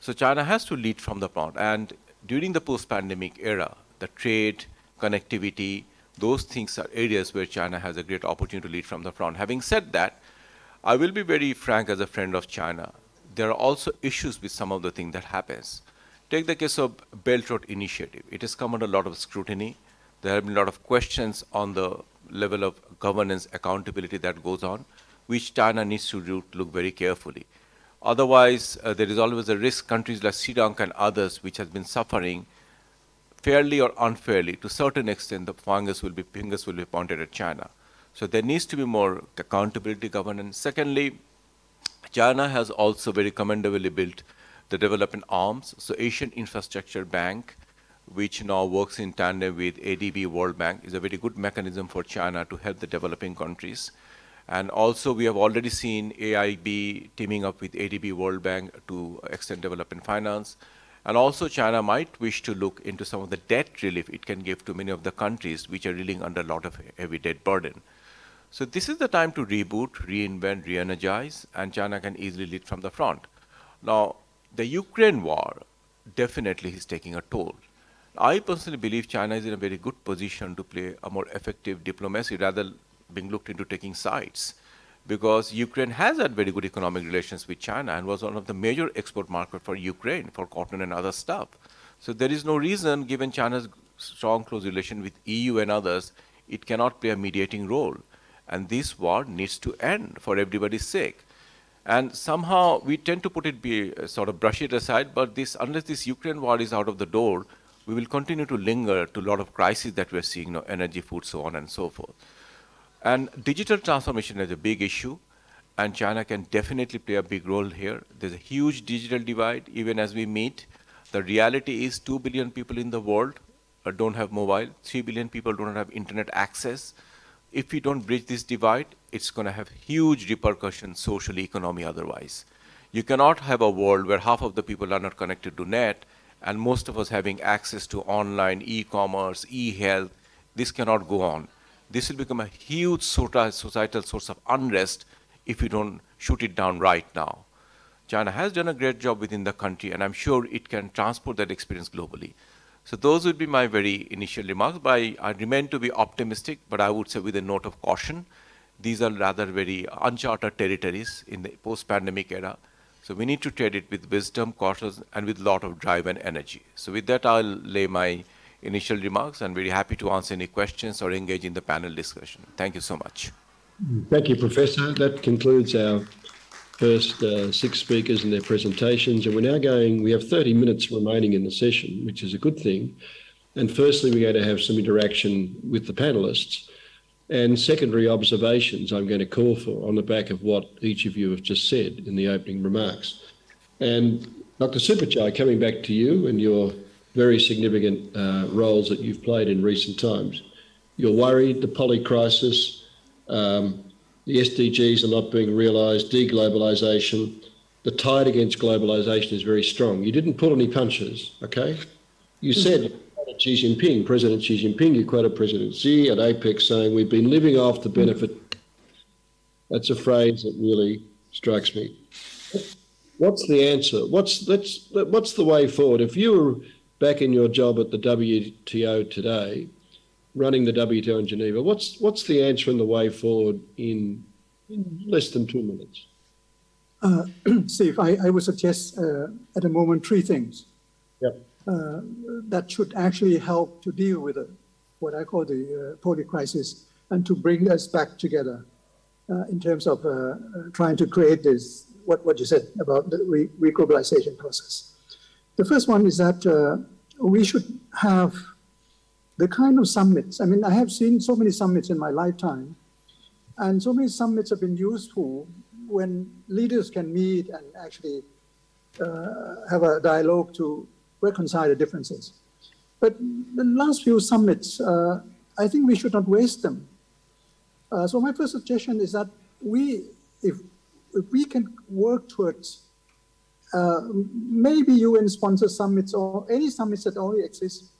So China has to lead from the front. And during the post-pandemic era, the trade, connectivity, those things are areas where China has a great opportunity to lead from the front. Having said that, I will be very frank as a friend of China. there are also issues with some of the things that happens. Take the case of Belt Road Initiative. It has come under a lot of scrutiny. There have been a lot of questions on the level of governance accountability that goes on, which China needs to look very carefully. Otherwise, uh, there is always a risk countries like Sri Lanka and others, which has been suffering fairly or unfairly, to a certain extent, the fingers will be, fingers will be pointed at China. So there needs to be more accountability governance. Secondly, China has also very commendably built the development arms. So Asian Infrastructure Bank, which now works in tandem with ADB World Bank, is a very good mechanism for China to help the developing countries. And also we have already seen AIIB teaming up with ADB World Bank to extend development finance. And also China might wish to look into some of the debt relief it can give to many of the countries which are reeling under a lot of heavy debt burden. So this is the time to reboot, reinvent, re-energize, and China can easily lead from the front. Now, the Ukraine war definitely is taking a toll. I personally believe China is in a very good position to play a more effective diplomacy rather being looked into taking sides because Ukraine has had very good economic relations with China and was one of the major export market for Ukraine for cotton and other stuff. So there is no reason, given China's strong close relation with EU and others, it cannot play a mediating role. And this war needs to end for everybody's sake. And somehow we tend to put it, be, uh, sort of brush it aside, but this, unless this Ukraine war is out of the door, we will continue to linger to a lot of crises that we're seeing, you know, energy, food, so on and so forth. And digital transformation is a big issue, and China can definitely play a big role here. There's a huge digital divide, even as we meet. The reality is 2 billion people in the world uh, don't have mobile, 3 billion people don't have internet access. If we don't bridge this divide, it's going to have huge repercussions socially, economy, otherwise. You cannot have a world where half of the people are not connected to net, and most of us having access to online, e-commerce, e-health. This cannot go on this will become a huge societal source of unrest if we don't shoot it down right now. China has done a great job within the country, and I'm sure it can transport that experience globally. So those would be my very initial remarks. But I, remain to be optimistic, but I would say with a note of caution. These are rather very uncharted territories in the post-pandemic era. So we need to tread it with wisdom, caution, and with a lot of drive and energy. So with that, I'll lay my initial remarks and very happy to answer any questions or engage in the panel discussion. Thank you so much. Thank you, Professor. That concludes our first uh, six speakers and their presentations. And we're now going, we have 30 minutes remaining in the session, which is a good thing. And firstly, we're going to have some interaction with the panelists and secondary observations I'm going to call for on the back of what each of you have just said in the opening remarks. And Dr. Supachai, coming back to you and your very significant uh, roles that you've played in recent times. You're worried the poly crisis, um, the SDGs are not being realised, deglobalisation. The tide against globalisation is very strong. You didn't pull any punches, okay? You said Xi Jinping, President Xi Jinping, you quoted President Xi at APEC saying, We've been living off the benefit. That's a phrase that really strikes me. What's the answer? What's, let's, what's the way forward? If you were back in your job at the WTO today, running the WTO in Geneva, what's what's the answer and the way forward in, in less than two minutes? Uh, Steve, I, I, would suggest uh, at the moment three things yep. uh, that should actually help to deal with the, what I call the uh, poly crisis and to bring us back together uh, in terms of uh, trying to create this, what, what you said about the re- reglobalization process. The first one is that uh, we should have the kind of summits. I mean, I have seen so many summits in my lifetime, and so many summits have been useful when leaders can meet and actually uh, have a dialogue to reconcile the differences. But the last few summits, uh, I think we should not waste them. Uh, so my first suggestion is that we, if, if we can work towards maybe UN sponsor summits or any summits that only exist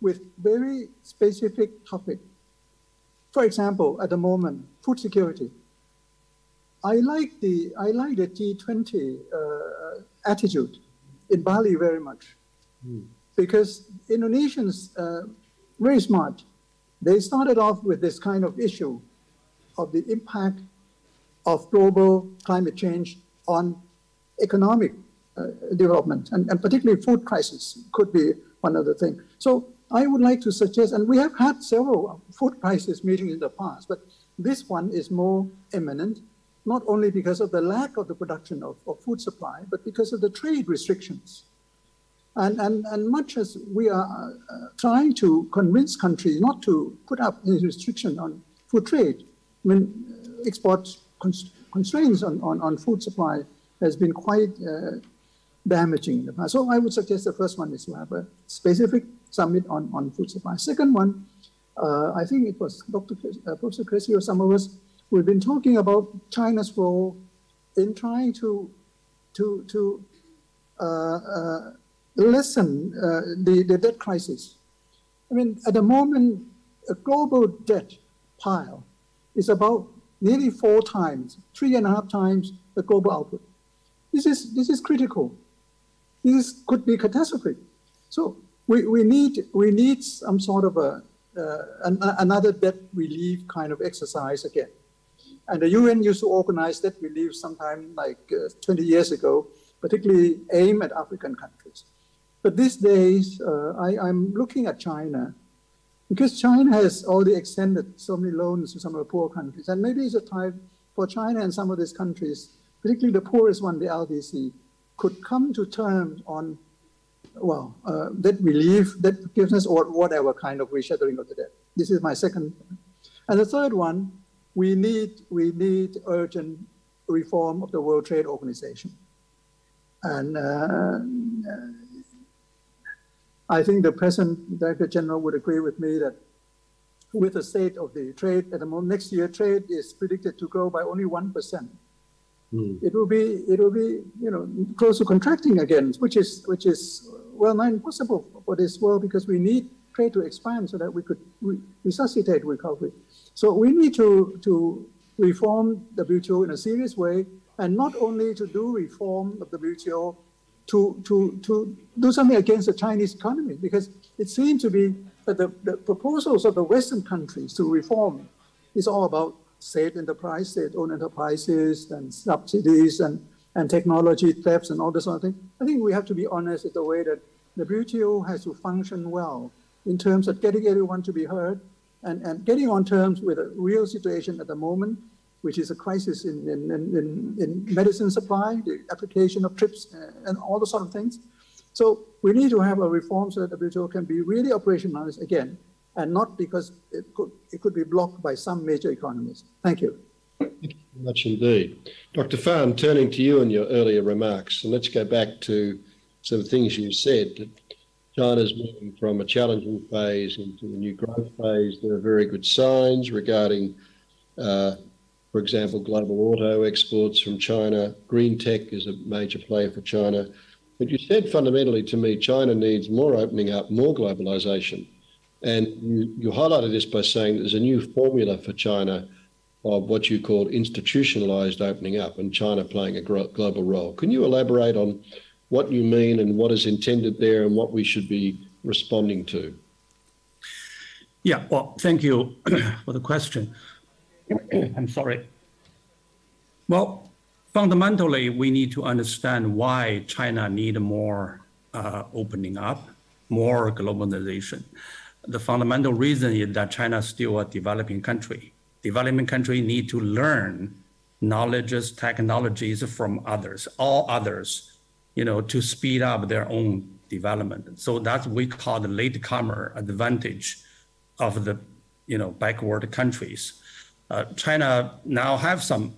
with very specific topic. For example, at the moment, food security. I like the I like the G20 uh, attitude in Bali very much mm. because Indonesians uh, very smart. They started off with this kind of issue of the impact of global climate change on economic uh, development, and, and particularly food crisis could be one of the things. So I would like to suggest, and we have had several food crisis meetings in the past, but this one is more imminent, not only because of the lack of the production of, of food supply, but because of the trade restrictions. And, and, and much as we are uh, trying to convince countries not to put up any restriction on food trade, I mean, export constraints on, on, on food supply has been quite uh, damaging in the past. So I would suggest the first one is to have a specific summit on, on food supply. Second one, uh, I think it was Dr. Chris, uh, Professor Cressy or some of us, we've been talking about China's role in trying to, to, to uh, uh lessen uh, the, the debt crisis. I mean, at the moment, a global debt pile is about nearly four times, three and a half times the global output. This is, this is critical. This could be catastrophic. So we, we, need, we need some sort of a, uh, an, another debt relief kind of exercise again. And the UN used to organize debt relief sometime like uh, 20 years ago, particularly aimed at African countries. But these days, uh, I, am looking at China because China has already extended so many loans to some of the poor countries. And maybe it's a time for China and some of these countries, particularly the poorest one, the LDC, could come to terms on, well, uh, debt relief, debt forgiveness, or whatever kind of rescheduling of the debt. This is my second. And the third one, we need, we need urgent reform of the World Trade Organization. And uh, I think the present Director General would agree with me that with the state of the trade at the moment, next year trade is predicted to grow by only 1%. Mm. It will be, it will be, you know, close to contracting again, which is, which is well not impossible for this world because we need trade to expand so that we could re resuscitate recovery. So we need to, to reform the WTO in a serious way, and not only to do reform of the WTO to, to, to do something against the Chinese economy because it seems to be that the, the proposals of the Western countries to reform is all about state enterprise, state-owned enterprises and subsidies and, and technology thefts and all this sort of thing. I think we have to be honest with the way that the WTO has to function well in terms of getting everyone to be heard and, and getting on terms with a real situation at the moment which is a crisis in, in, in, in medicine supply, the application of TRIPS, and all the sort of things. So we need to have a reform so that the WTO can be really operationalized again, and not because it could, it could be blocked by some major economies. Thank you. Thank you very much indeed. Dr. Fan, turning to you and your earlier remarks, and let's go back to some things you said. China's moving from a challenging phase into a new growth phase. There are very good signs regarding uh, for example, global auto exports from China. Green tech is a major player for China. But you said fundamentally to me, China needs more opening up, more globalization. And you, you highlighted this by saying there's a new formula for China of what you call institutionalized opening up and China playing a global role. Can you elaborate on what you mean and what is intended there and what we should be responding to? Yeah, well, thank you for the question. I'm sorry. Well, fundamentally, we need to understand why China need more uh, opening up, more globalization. The fundamental reason is that China is still a developing country. Developing country need to learn knowledges, technologies from others, all others, you know, to speed up their own development. So that's we call the latecomer advantage of the, you know, backward countries. Uh, China now have some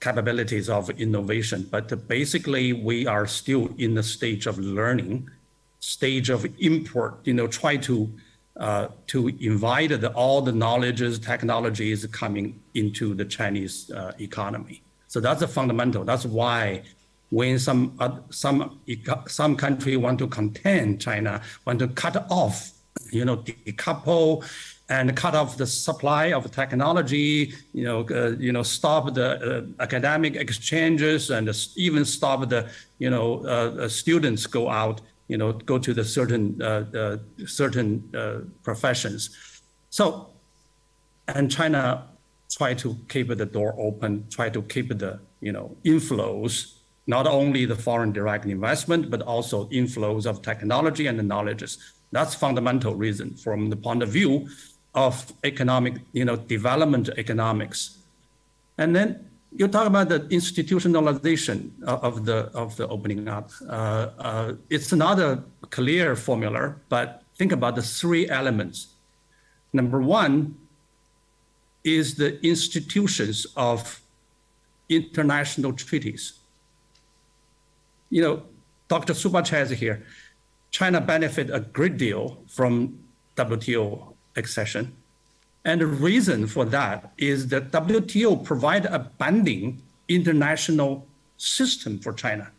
capabilities of innovation, but basically we are still in the stage of learning, stage of import, you know, try to uh, to invite the, all the knowledges, technologies coming into the Chinese uh, economy. So that's a fundamental. That's why when some uh, some some country want to contain China, want to cut off, you know, decouple and cut off the supply of technology, you know, uh, you know, stop the uh, academic exchanges and even stop the, you know, uh, uh students go out, you know, go to the certain uh, uh, certain professions. So, and China try to keep the door open, try to keep the, you know, inflows not only the foreign direct investment, but also inflows of technology and the knowledges. That's fundamental reason from the point of view of economic, you know, development economics. And then you talk about the institutionalization of the of the opening up. Uh, uh, it's not a clear formula, but think about the three elements. Number one is the institutions of international treaties. You know, Dr. Supachai is here. China benefit a great deal from WTO accession. And the reason for that is that WTO provide a binding international system for China.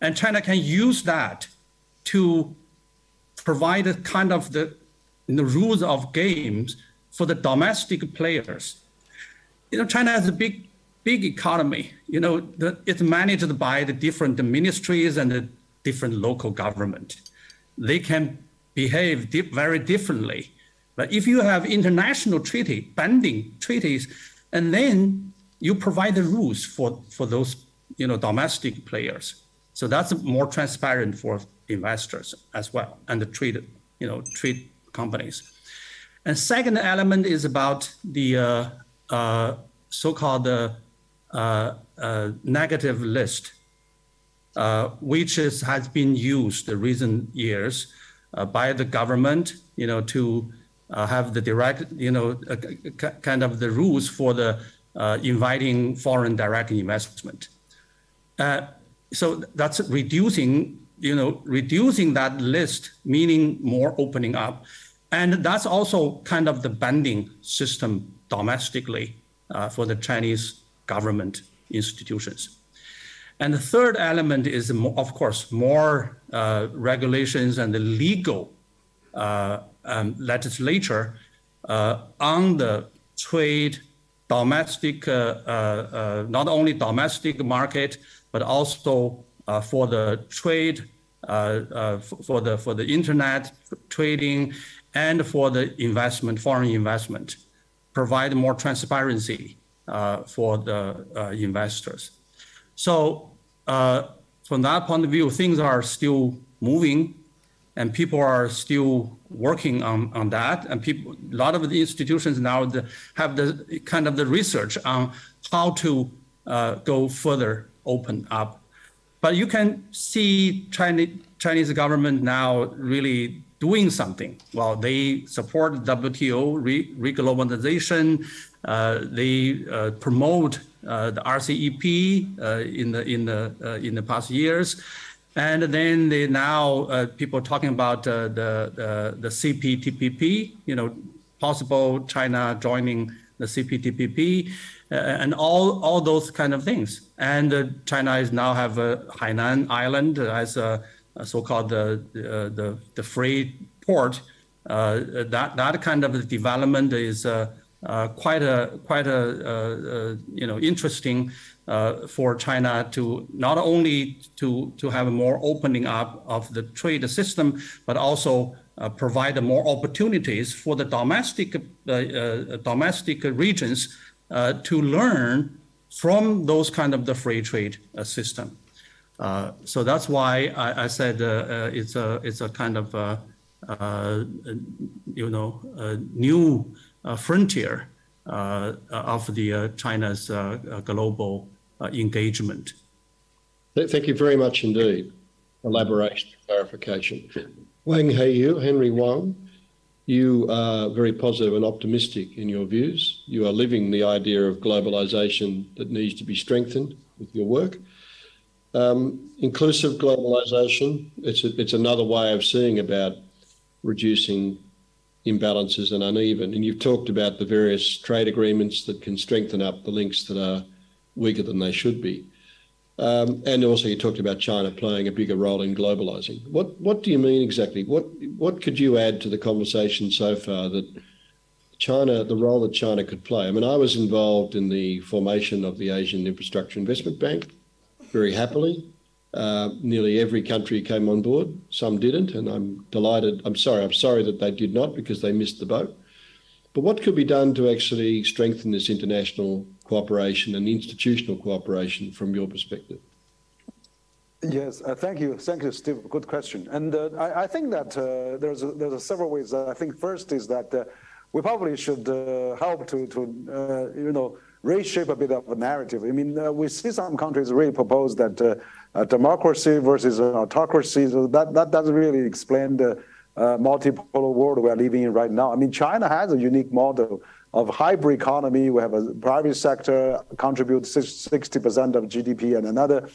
And China can use that to provide a kind of the, the rules of games for the domestic players. You know, China has a big, big economy. You know, the, it's managed by the different ministries and the different local government. They can behave di- very differently but if you have international treaty, binding treaties, and then you provide the rules for, for those you know, domestic players. So that's more transparent for investors as well and the trade, you know, trade companies. And second element is about the uh, uh, so-called uh, uh negative list, uh, which is, has been used in recent years uh, by the government, you know, to uh, have the direct, you know, uh, kind of the rules for the uh, inviting foreign direct investment. Uh, so that's reducing, you know, reducing that list, meaning more opening up. And that's also kind of the banding system domestically uh, for the Chinese government institutions. And the third element is, of course, more uh, regulations and the legal um, legislature uh, on the trade, domestic, uh, uh, not only domestic market, but also for the trade, for the for the internet trading, and for the investment, foreign investment, provide more transparency for the investors. So from that point of view, things are still moving and people are still working on, on that. And people, a lot of the institutions now the, have the kind of the research on how to uh, go further open up. But you can see Chinese, Chinese government now really doing something. Well, they support WTO re, reglobalization. Uh, they uh, promote uh, the RCEP uh, in the in the uh, in the past years. And then they now uh, people talking about uh, the, the, the CPTPP, you know, possible China joining the CPTPP, uh, and all all those kind of things. And uh, China is now have Hainan Island as a, a so-called the, the the free port. Uh, that that kind of development is uh, quite a quite a you know interesting uh, for China to not only to, to have a more opening up of the trade system, but also uh, provide more opportunities for the domestic, uh, uh domestic regions uh, to learn from those kind of the free trade uh, system. so that's why I, I said it's a it's a kind of you know a new frontier of the China's global engagement. Thank you very much indeed. Elaboration, clarification. Wang Huiyao, Henry Wang, you are very positive and optimistic in your views. You are living the idea of globalization that needs to be strengthened with your work. Um, inclusive globalization, it's, a, it's another way of seeing about reducing imbalances and uneven. And you've talked about the various trade agreements that can strengthen up the links that are weaker than they should be. Um, and also, you talked about China playing a bigger role in globalizing. What what do you mean exactly? What what could you add to the conversation so far that China, the role that China could play? I mean, I was involved in the formation of the Asian Infrastructure Investment Bank very happily. Uh, nearly every country came on board. Some didn't, and I'm delighted. I'm sorry. I'm sorry that they did not because they missed the boat. But what could be done to actually strengthen this international cooperation and institutional cooperation from your perspective? Yes, uh, thank you, thank you, Steve. Good question, and uh, I, I, think that uh, there's a, there's a several ways. I think first is that uh, we probably should uh, help to to uh, you know reshape a bit of a narrative. I mean, we see some countries really propose that democracy versus autocracy. So that that doesn't really explain the multipolar world we're living in right now. I mean, China has a unique model of hybrid economy. We have a private sector contribute 60% of GDP and another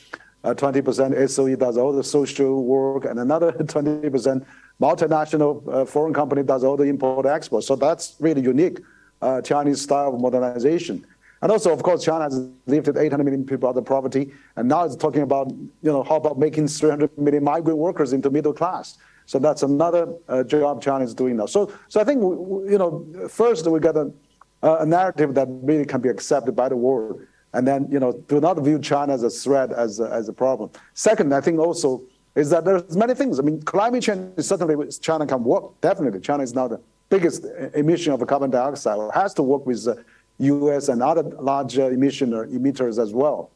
20% uh, SOE does all the social work, and another 20% multinational uh, foreign company does all the import export. So that's really unique uh, Chinese style of modernization. And also, of course, China has lifted 800 million people out of poverty, and now it's talking about, you know, how about making 300 million migrant workers into middle class? So that's another uh, job China is doing now. So, so I think, you know, first we got a, a narrative that really can be accepted by the world and then you know do not view China as a threat as a, as a problem. Second, I think also is that there's many things. I mean, climate change is certainly China can work. Definitely, China is now the biggest emission of carbon dioxide. It has to work with uh, the U.S. and other larger emission uh, emitters as well.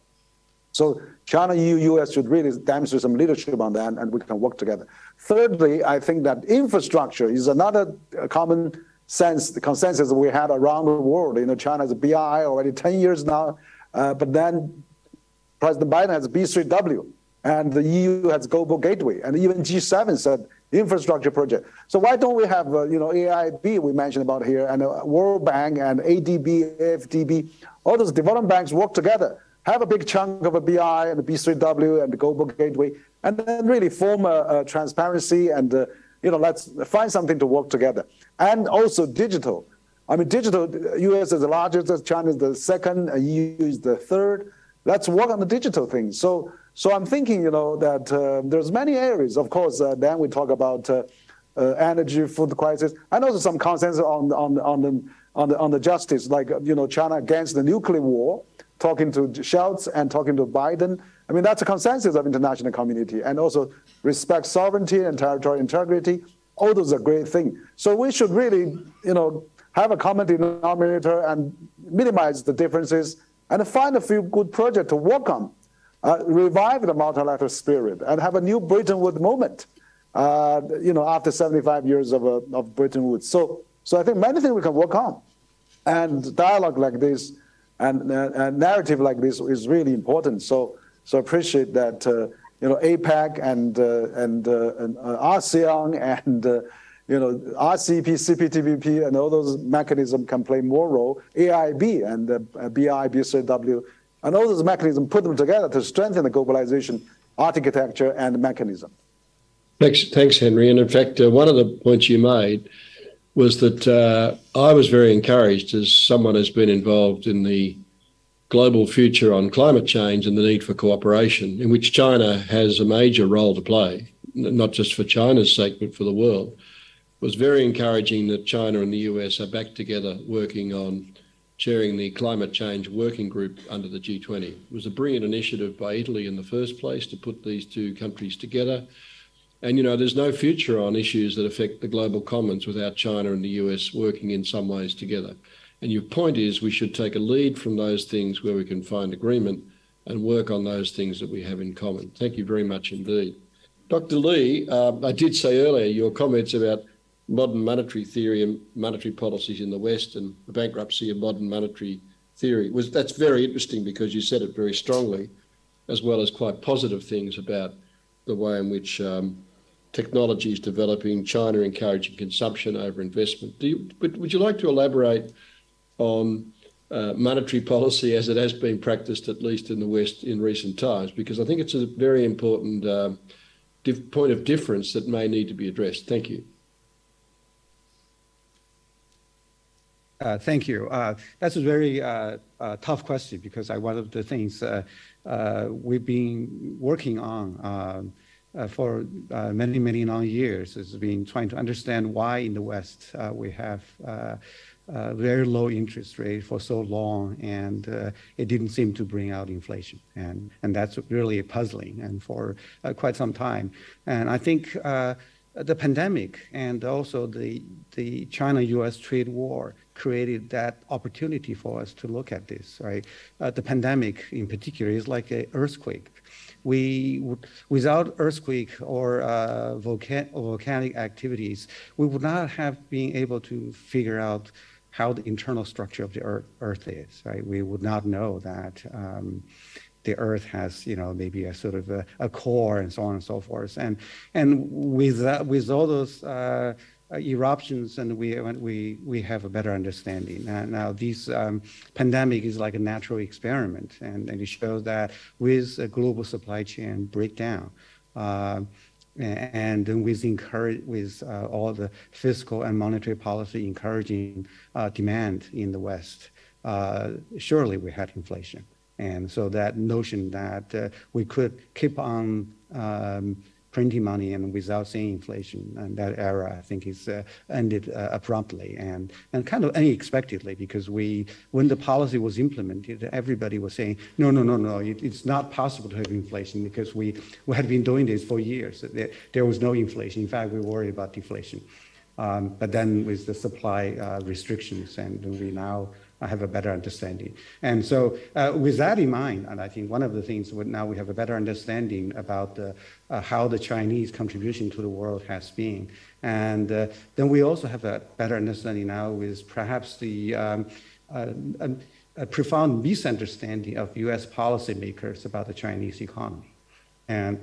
So China, EU, US should really demonstrate some leadership on that, and we can work together. Thirdly, I think that infrastructure is another uh, common sense, the consensus we had around the world. You know, China's BRI already 10 years now. Uh, but then President Biden has B3W, and the EU has Global Gateway, and even G7 said infrastructure project. So why don't we have, uh, you know, AIIB we mentioned about here, and uh, World Bank and ADB, AFDB, all those development banks work together, have a big chunk of a BRI and the B3W and the Global Gateway, and then really form a, a transparency and, uh, you know, let's find something to work together. And also digital. I mean, digital, US is the largest, China is the second, EU is the third. Let's work on the digital thing. So, so I'm thinking, you know, that uh, there's many areas. Of course, uh, then we talk about uh, uh energy, food crisis, and also some consensus on on on the on the on the justice, like you know, China against the nuclear war, talking to Scholz and talking to Biden. I mean, that's a consensus of international community, and also respect sovereignty and territorial integrity. All those are great things. So we should really, you know, have a common denominator and minimize the differences and find a few good projects to work on, uh, revive the multilateral spirit and have a new Bretton Woods moment, uh, you know, after 75 years of, uh, of Bretton Woods. So, so I think many things we can work on. And dialogue like this and, uh, and narrative like this is really important. So, so I appreciate that, uh, you know, APEC and, uh, and, and ASEAN and you know, RCEP, CPTPP, and all those mechanisms can play more role. AIIB and uh, BRI, B3W, and all those mechanisms, put them together to strengthen the globalization architecture and mechanism. Thanks, thanks, Henry. And in fact, uh, one of the points you made was that uh, I was very encouraged as someone who's been involved in the global future on climate change and the need for cooperation, in which China has a major role to play, not just for China's sake, but for the world was very encouraging that China and the US are back together working on chairing the climate change working group under the G20. It was a brilliant initiative by Italy in the first place to put these two countries together. And, you know, there's no future on issues that affect the global commons without China and the US working in some ways together. And your point is we should take a lead from those things where we can find agreement and work on those things that we have in common. Thank you very much indeed. Dr. Li, uh, I did say earlier your comments about modern monetary theory and monetary policies in the West and the bankruptcy of modern monetary theory was that's very interesting because you said it very strongly, as well as quite positive things about the way in which um, technology is developing, China encouraging consumption over investment. You, would you like to elaborate on uh, monetary policy as it has been practiced, at least in the West in recent times? Because I think it's a very important um, point of difference that may need to be addressed. Thank you. Uh, thank you. Uh, that's a very uh, uh tough question because I, one of the things uh, uh, we've been working on for many, many long years has been trying to understand why in the West we have very low interest rate for so long and it didn't seem to bring out inflation. And, and that's really puzzling and for quite some time. And I think the pandemic and also the, the China-U.S. trade war created that opportunity for us to look at this, right? Uh, the pandemic in particular is like an earthquake. we without earthquake or uh, volcan- volcanic activities, we would not have been able to figure out how the internal structure of the earth, earth is, right? We would not know that um, the earth has, you know, maybe a sort of a, a, core and so on and so forth. And, and with, that, with all those uh, uh, eruptions and we, we, we have a better understanding. Now, now this um, pandemic is like a natural experiment and, and it shows that with a global supply chain breakdown, uh, and with encourage with uh, all the fiscal and monetary policy encouraging uh, demand in the West, uh, surely we had inflation. And so that notion that uh, we could keep on um, printing money and without seeing inflation. And that era, I think, is uh, ended uh, abruptly and, and kind of unexpectedly because we, when the policy was implemented, everybody was saying, no, no, no, no, it, it's not possible to have inflation because we, we had been doing this for years. There, there was no inflation. In fact, we worried about deflation. Um, but then with the supply uh, restrictions, and we now have a better understanding. And so, uh, with that in mind, and I think one of the things now we have a better understanding about uh, how the Chinese contribution to the world has been. And uh, then we also have a better understanding now with perhaps the um, a, a profound misunderstanding of US policymakers about the Chinese economy. And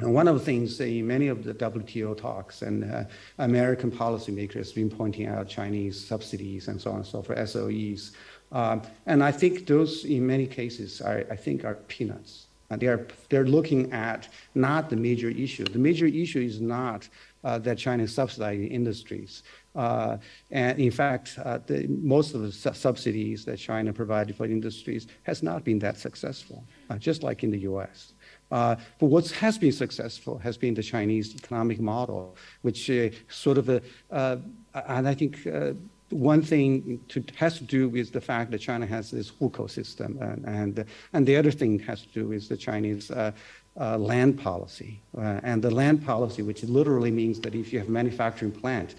and one of the things in many of the WTO talks and uh, American policymakers have been pointing out Chinese subsidies and so on and so forth, SOEs. Um, and I think those, in many cases, are, I think are peanuts. And they are, they're looking at not the major issue. The major issue is not uh, that China is subsidizing industries. Uh, and in fact, uh, the, most of the su subsidies that China provided for industries has not been that successful, uh, just like in the US. Uh, but what has been successful has been the Chinese economic model, which uh, sort of, uh, uh and I think uh, one thing to, has to do with the fact that China has this hukou system, and, and, and the other thing has to do with the Chinese uh, land policy. and the land policy, which literally means that if you have manufacturing plant,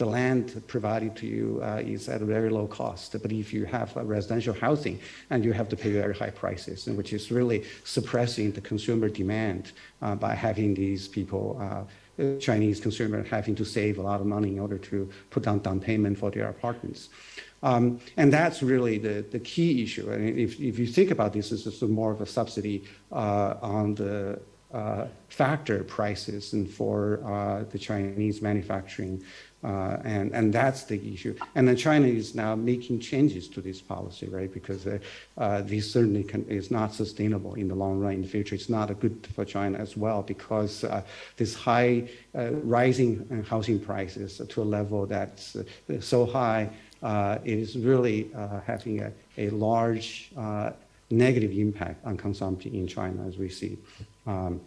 the land provided to you uh, is at a very low cost. But if you have residential housing and you have to pay very high prices, which is really suppressing the consumer demand uh, by having these people, uh, Chinese consumers having to save a lot of money in order to put down down payment for their apartments. Um, and that's really the, the key issue. And if, if you think about this, this is more of a subsidy uh, on the uh, factor prices and for uh, the Chinese manufacturing uh, and, and that's the issue. And then China is now making changes to this policy, right? Because uh, uh, this certainly can, is not sustainable in the long run. In the future, it's not good for China as well because uh, this high uh, rising uh, housing prices to a level that's so high is really having a, a large negative impact on consumption in China, as we see. Um,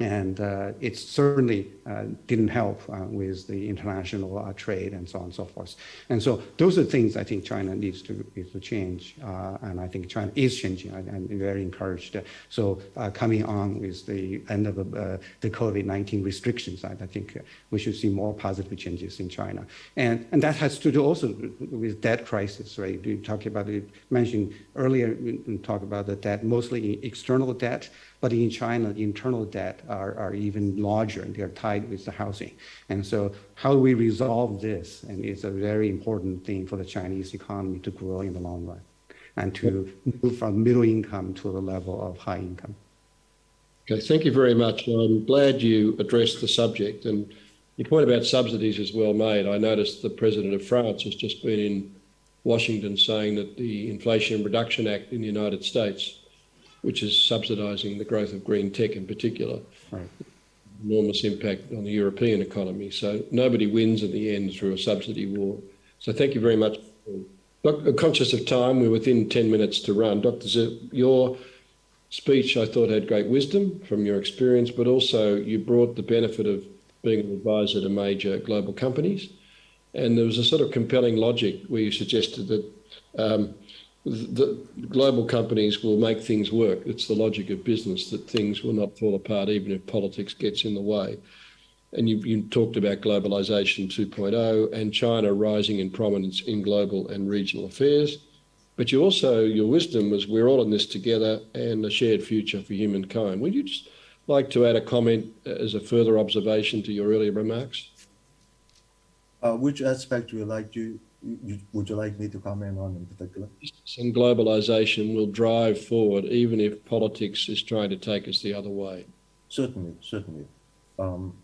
and uh, it certainly uh, didn't help uh, with the international trade and so on and so forth. And so those are things I think China needs to, needs to change, and I think China is changing. I, am very encouraged. So coming on with the end of the COVID-19 restrictions, I, I, think we should see more positive changes in China. And, and that has to do also with debt crisis, right? You talked about it, mentioned earlier, we talk about the debt, mostly external debt, but in China, the internal debt are, are even larger and they're tied with the housing. And so how do we resolve this? And it's a very important thing for the Chinese economy to grow in the long run and to move from middle income to the level of high income. Okay, thank you very much. I'm glad you addressed the subject. And your point about subsidies is well made. I noticed the President of France has just been in Washington saying that the Inflation Reduction Act in the United States which is subsidising the growth of green tech in particular. Right. Enormous impact on the European economy. So nobody wins in the end through a subsidy war. So thank you very much. Conscious of time, we're within 10 minutes to run. Dr. Tse, your speech I thought had great wisdom from your experience, but also you brought the benefit of being an advisor to major global companies. And there was a sort of compelling logic where you suggested that um, the global companies will make things work. It's the logic of business that things will not fall apart even if politics gets in the way. And you, you talked about globalization 2.0 and China rising in prominence in global and regional affairs. but you also, your wisdom was we're all in this together and a shared future for humankind. Would you just like to add a comment as a further observation to your earlier remarks? Uh, which aspect would you like to, you, would you like me to comment on in particular? And globalization will drive forward, even if politics is trying to take us the other way. Certainly, certainly. Um,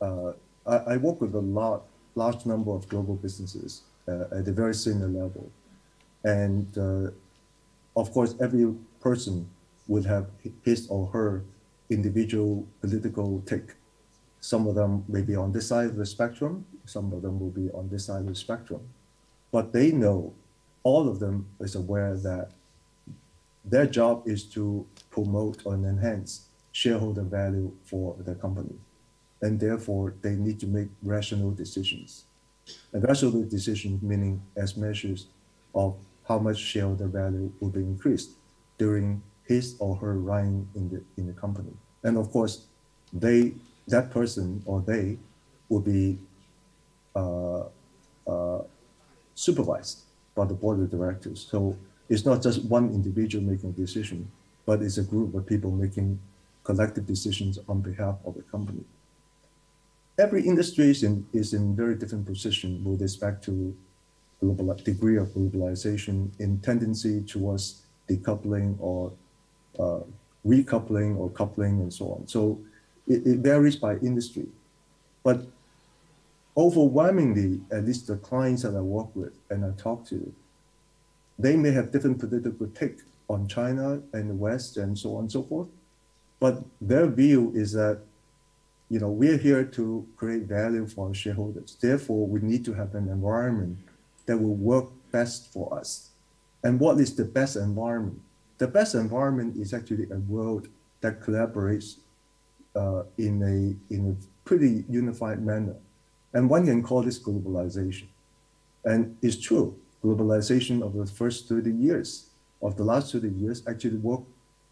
uh, I, I, work with a lot, large number of global businesses uh, at a very senior level. And uh, of course, every person would have his or her individual political take. Some of them may be on this side of the spectrum, some of them will be on this side of the spectrum. But they know, all of them is aware that their job is to promote and enhance shareholder value for the company. And therefore, they need to make rational decisions. And rational decisions meaning as measures of how much shareholder value will be increased during his or her reign in the in the company. And of course, they that person or they will be uh, uh, supervised by the board of directors. So it's not just one individual making a decision, but it's a group of people making collective decisions on behalf of the company. Every industry is in, is in very different position with respect to global degree of globalization in tendency towards decoupling or uh, recoupling or coupling and so on. So it, it varies by industry. But overwhelmingly, at least the clients that I work with and I talk to, they may have different political take on China and the West and so on and so forth. But their view is that, you know, we're here to create value for our shareholders. Therefore, we need to have an environment that will work best for us. And what is the best environment? The best environment is actually a world that collaborates uh, in a in a pretty unified manner, and one can call this globalization. And it's true, globalization of the first 30 years of the last 30 years actually worked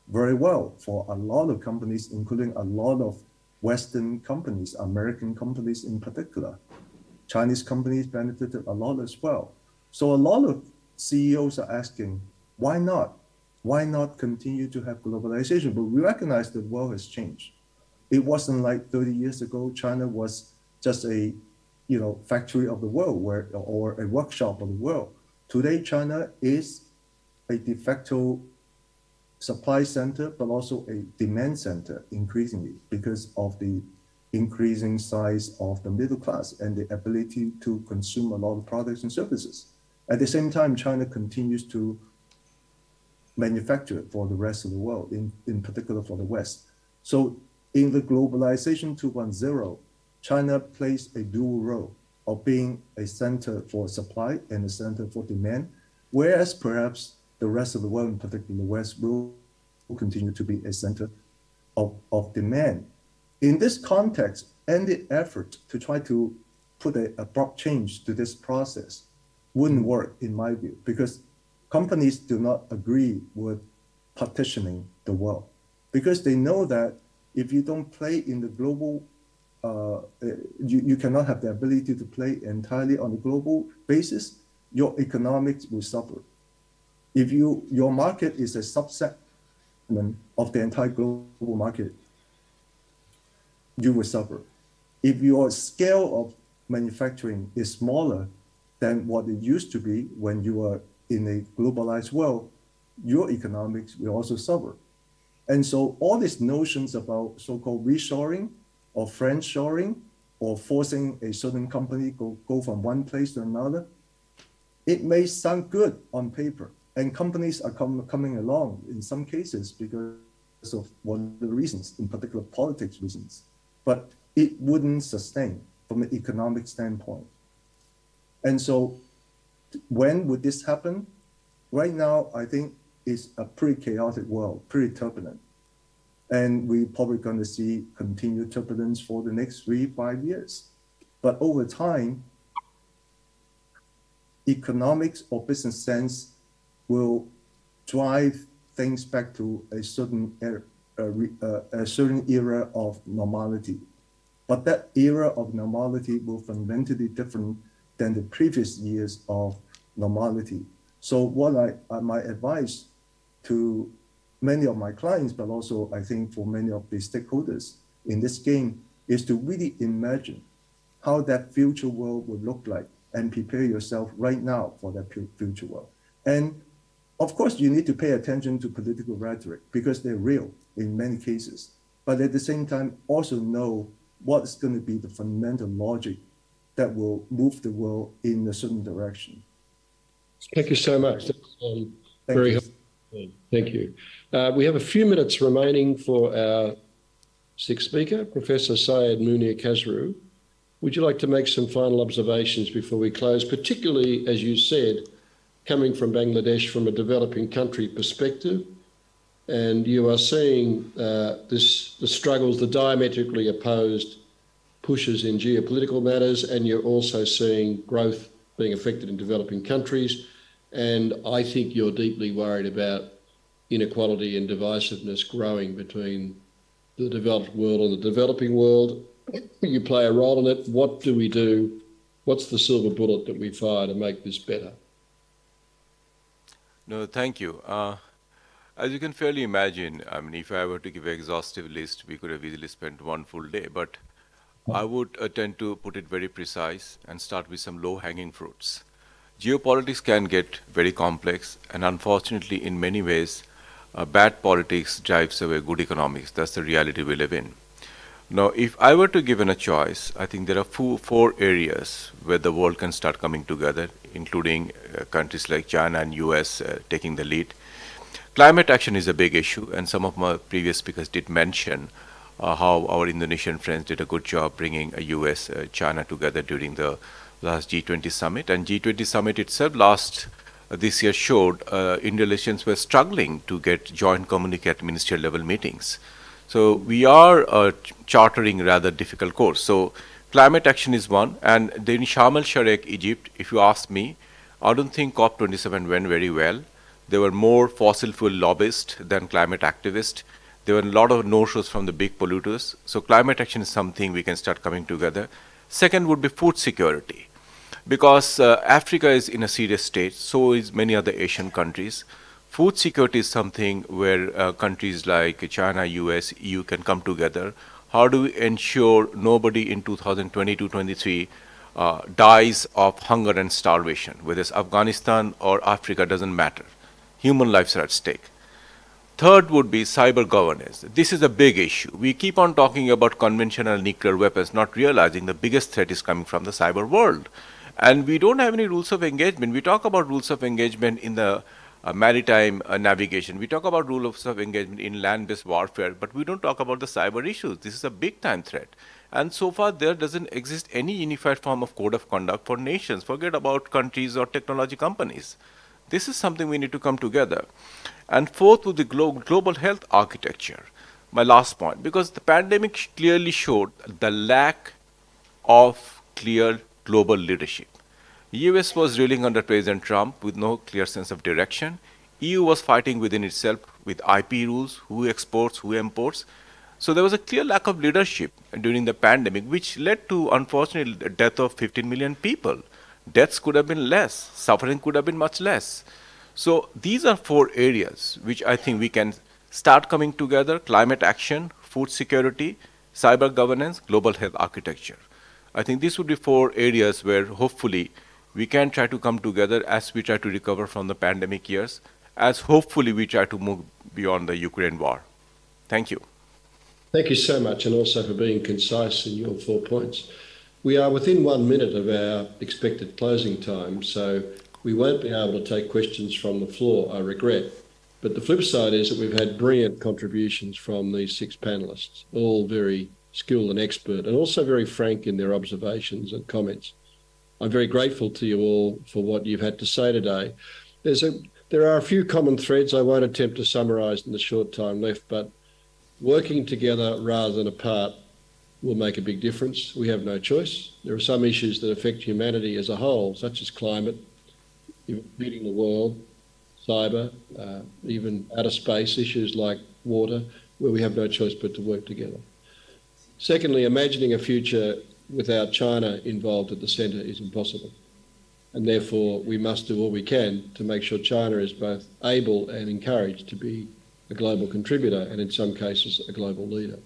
very well for a lot of companies, including a lot of Western companies, American companies in particular. Chinese companies benefited a lot as well. So a lot of CEOs are asking, why not? Why not continue to have globalization? But we recognize the world has changed. It wasn't like 30 years ago, China was just a you know, factory of the world where, or a workshop of the world. Today, China is a de facto supply center, but also a demand center increasingly because of the increasing size of the middle class and the ability to consume a lot of products and services. At the same time, China continues to manufacture for the rest of the world, in, in particular for the West. So in the globalization 2.0, China plays a dual role of being a center for supply and a center for demand, whereas perhaps the rest of the world, in particular the West, will continue to be a center of, of demand. In this context, any effort to try to put a abrupt change to this process wouldn't work, in my view, because companies do not agree with partitioning the world. Because they know that if you don't play in the global, uh, you, you cannot have the ability to play entirely on a global basis, your economics will suffer. If you your market is a subset of the entire global market, you will suffer. If your scale of manufacturing is smaller than what it used to be when you are in a globalized world, your economics will also suffer. And so all these notions about so-called reshoring or friendshoring or forcing a certain company go, go from one place to another, it may sound good on paper. And companies are com- coming along in some cases because of one of the reasons, in particular politics reasons but it wouldn't sustain from an economic standpoint. And so when would this happen? Right now, I think it's a pretty chaotic world, pretty turbulent. And we're probably going to see continued turbulence for the next three, five years. But over time, economics or business sense will drive things back to a certain a, a certain era of normality. But that era of normality will fundamentally different than the previous years of normality. So what I my advice to many of my clients, but also I think for many of the stakeholders in this game is to really imagine how that future world would look like and prepare yourself right now for that future world. And of course, you need to pay attention to political rhetoric because they're real in many cases. But at the same time, also know what's going to be the fundamental logic that will move the world in a certain direction. Thank you so much. Um, very helpful. Thank you. Uh, we have a few minutes remaining for our sixth speaker, Professor Syed Munir Khasru. Would you like to make some final observations before we close, particularly, as you said, coming from Bangladesh from a developing country perspective, and you are seeing uh, this the struggles, the diametrically opposed pushes in geopolitical matters, and you're also seeing growth being affected in developing countries. And I think you're deeply worried about inequality and divisiveness growing between the developed world and the developing world. You play a role in it. What do we do? What's the silver bullet that we fire to make this better? No, thank you. Uh, as you can fairly imagine, I mean, if I were to give an exhaustive list, we could have easily spent one full day. But I would tend to put it very precise and start with some low-hanging fruits. Geopolitics can get very complex, and unfortunately, in many ways, uh, bad politics drives away good economics. That's the reality we live in. Now, if I were to given a choice, I think there are four, four areas where the world can start coming together, including uh, countries like China and US uh, taking the lead. Climate action is a big issue, and some of my previous speakers did mention uh, how our Indonesian friends did a good job bringing US, uh, China together during the last G20 summit. And G20 summit itself last uh, this year showed uh, Indonesians were struggling to get joint communicate ministerial level meetings. So we are uh, chartering rather difficult course. So climate action is one, and then Sharm el Sheikh, Egypt, if you ask me, I don't think COP27 went very well. There were more fossil fuel lobbyists than climate activists. There were a lot of no-shows from the big polluters. So climate action is something we can start coming together. Second would be food security. Because uh, Africa is in a serious state, so is many other Asian countries. Food security is something where uh, countries like China, US, EU can come together. How do we ensure nobody in 2022-23 uh, dies of hunger and starvation, whether it's Afghanistan or Africa, doesn't matter. Human lives are at stake. Third would be cyber governance. This is a big issue. We keep on talking about conventional nuclear weapons, not realizing the biggest threat is coming from the cyber world. And we don't have any rules of engagement. We talk about rules of engagement in the uh, maritime uh, navigation. We talk about rules of engagement in land-based warfare, but we don't talk about the cyber issues. This is a big-time threat. And so far, there doesn't exist any unified form of code of conduct for nations. Forget about countries or technology companies. This is something we need to come together. And fourth would the glo global health architecture. My last point, because the pandemic clearly showed the lack of clear global leadership. US was reeling under President Trump with no clear sense of direction. EU was fighting within itself with IP rules, who exports, who imports. So there was a clear lack of leadership during the pandemic, which led to, unfortunately, the death of 15 million people. Deaths could have been less, suffering could have been much less. So these are four areas which I think we can start coming together, climate action, food security, cyber governance, global health architecture. I think these would be four areas where hopefully we can try to come together as we try to recover from the pandemic years, as hopefully we try to move beyond the Ukraine war. Thank you. Thank you so much, and also for being concise in your four points. We are within one minute of our expected closing time, so we won't be able to take questions from the floor, I regret. But the flip side is that we've had brilliant contributions from these six panelists, all very skilled and expert, and also very frank in their observations and comments. I'm very grateful to you all for what you've had to say today. There's a there are a few common threads I won't attempt to summarise in the short time left, but working together rather than apart will make a big difference. We have no choice. There are some issues that affect humanity as a whole, such as climate, feeding the world, cyber, uh, even outer space issues like water, where we have no choice but to work together. Secondly, imagining a future without China involved at the centre is impossible. and therefore we must do all we can to make sure China is both able and encouraged to be a global contributor and in some cases a global leader.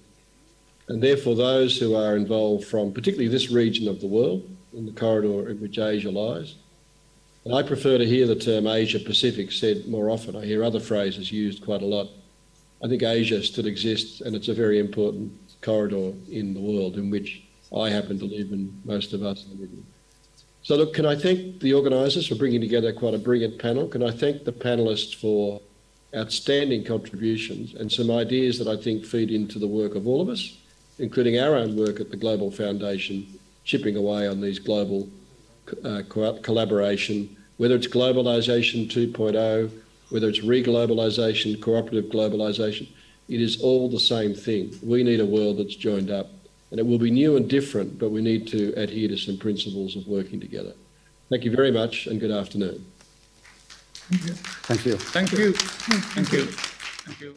And therefore those who are involved from particularly this region of the world, in the corridor in which Asia lies, and I prefer to hear the term Asia Pacific said more often. I hear other phrases used quite a lot. I think Asia still exists and it's a very important corridor in the world in which I happen to live and most of us live in. So, look, can I thank the organisers for bringing together quite a brilliant panel? Can I thank the panellists for outstanding contributions and some ideas that I think feed into the work of all of us, including our own work at the Global Foundation, chipping away on these global uh, co- collaboration, whether it's globalisation 2.0, whether it's reglobalisation, cooperative globalisation, it is all the same thing. We need a world that's joined up and it will be new and different, but we need to adhere to some principles of working together. Thank you very much and good afternoon. Thank you. Thank you. Thank you. Thank you.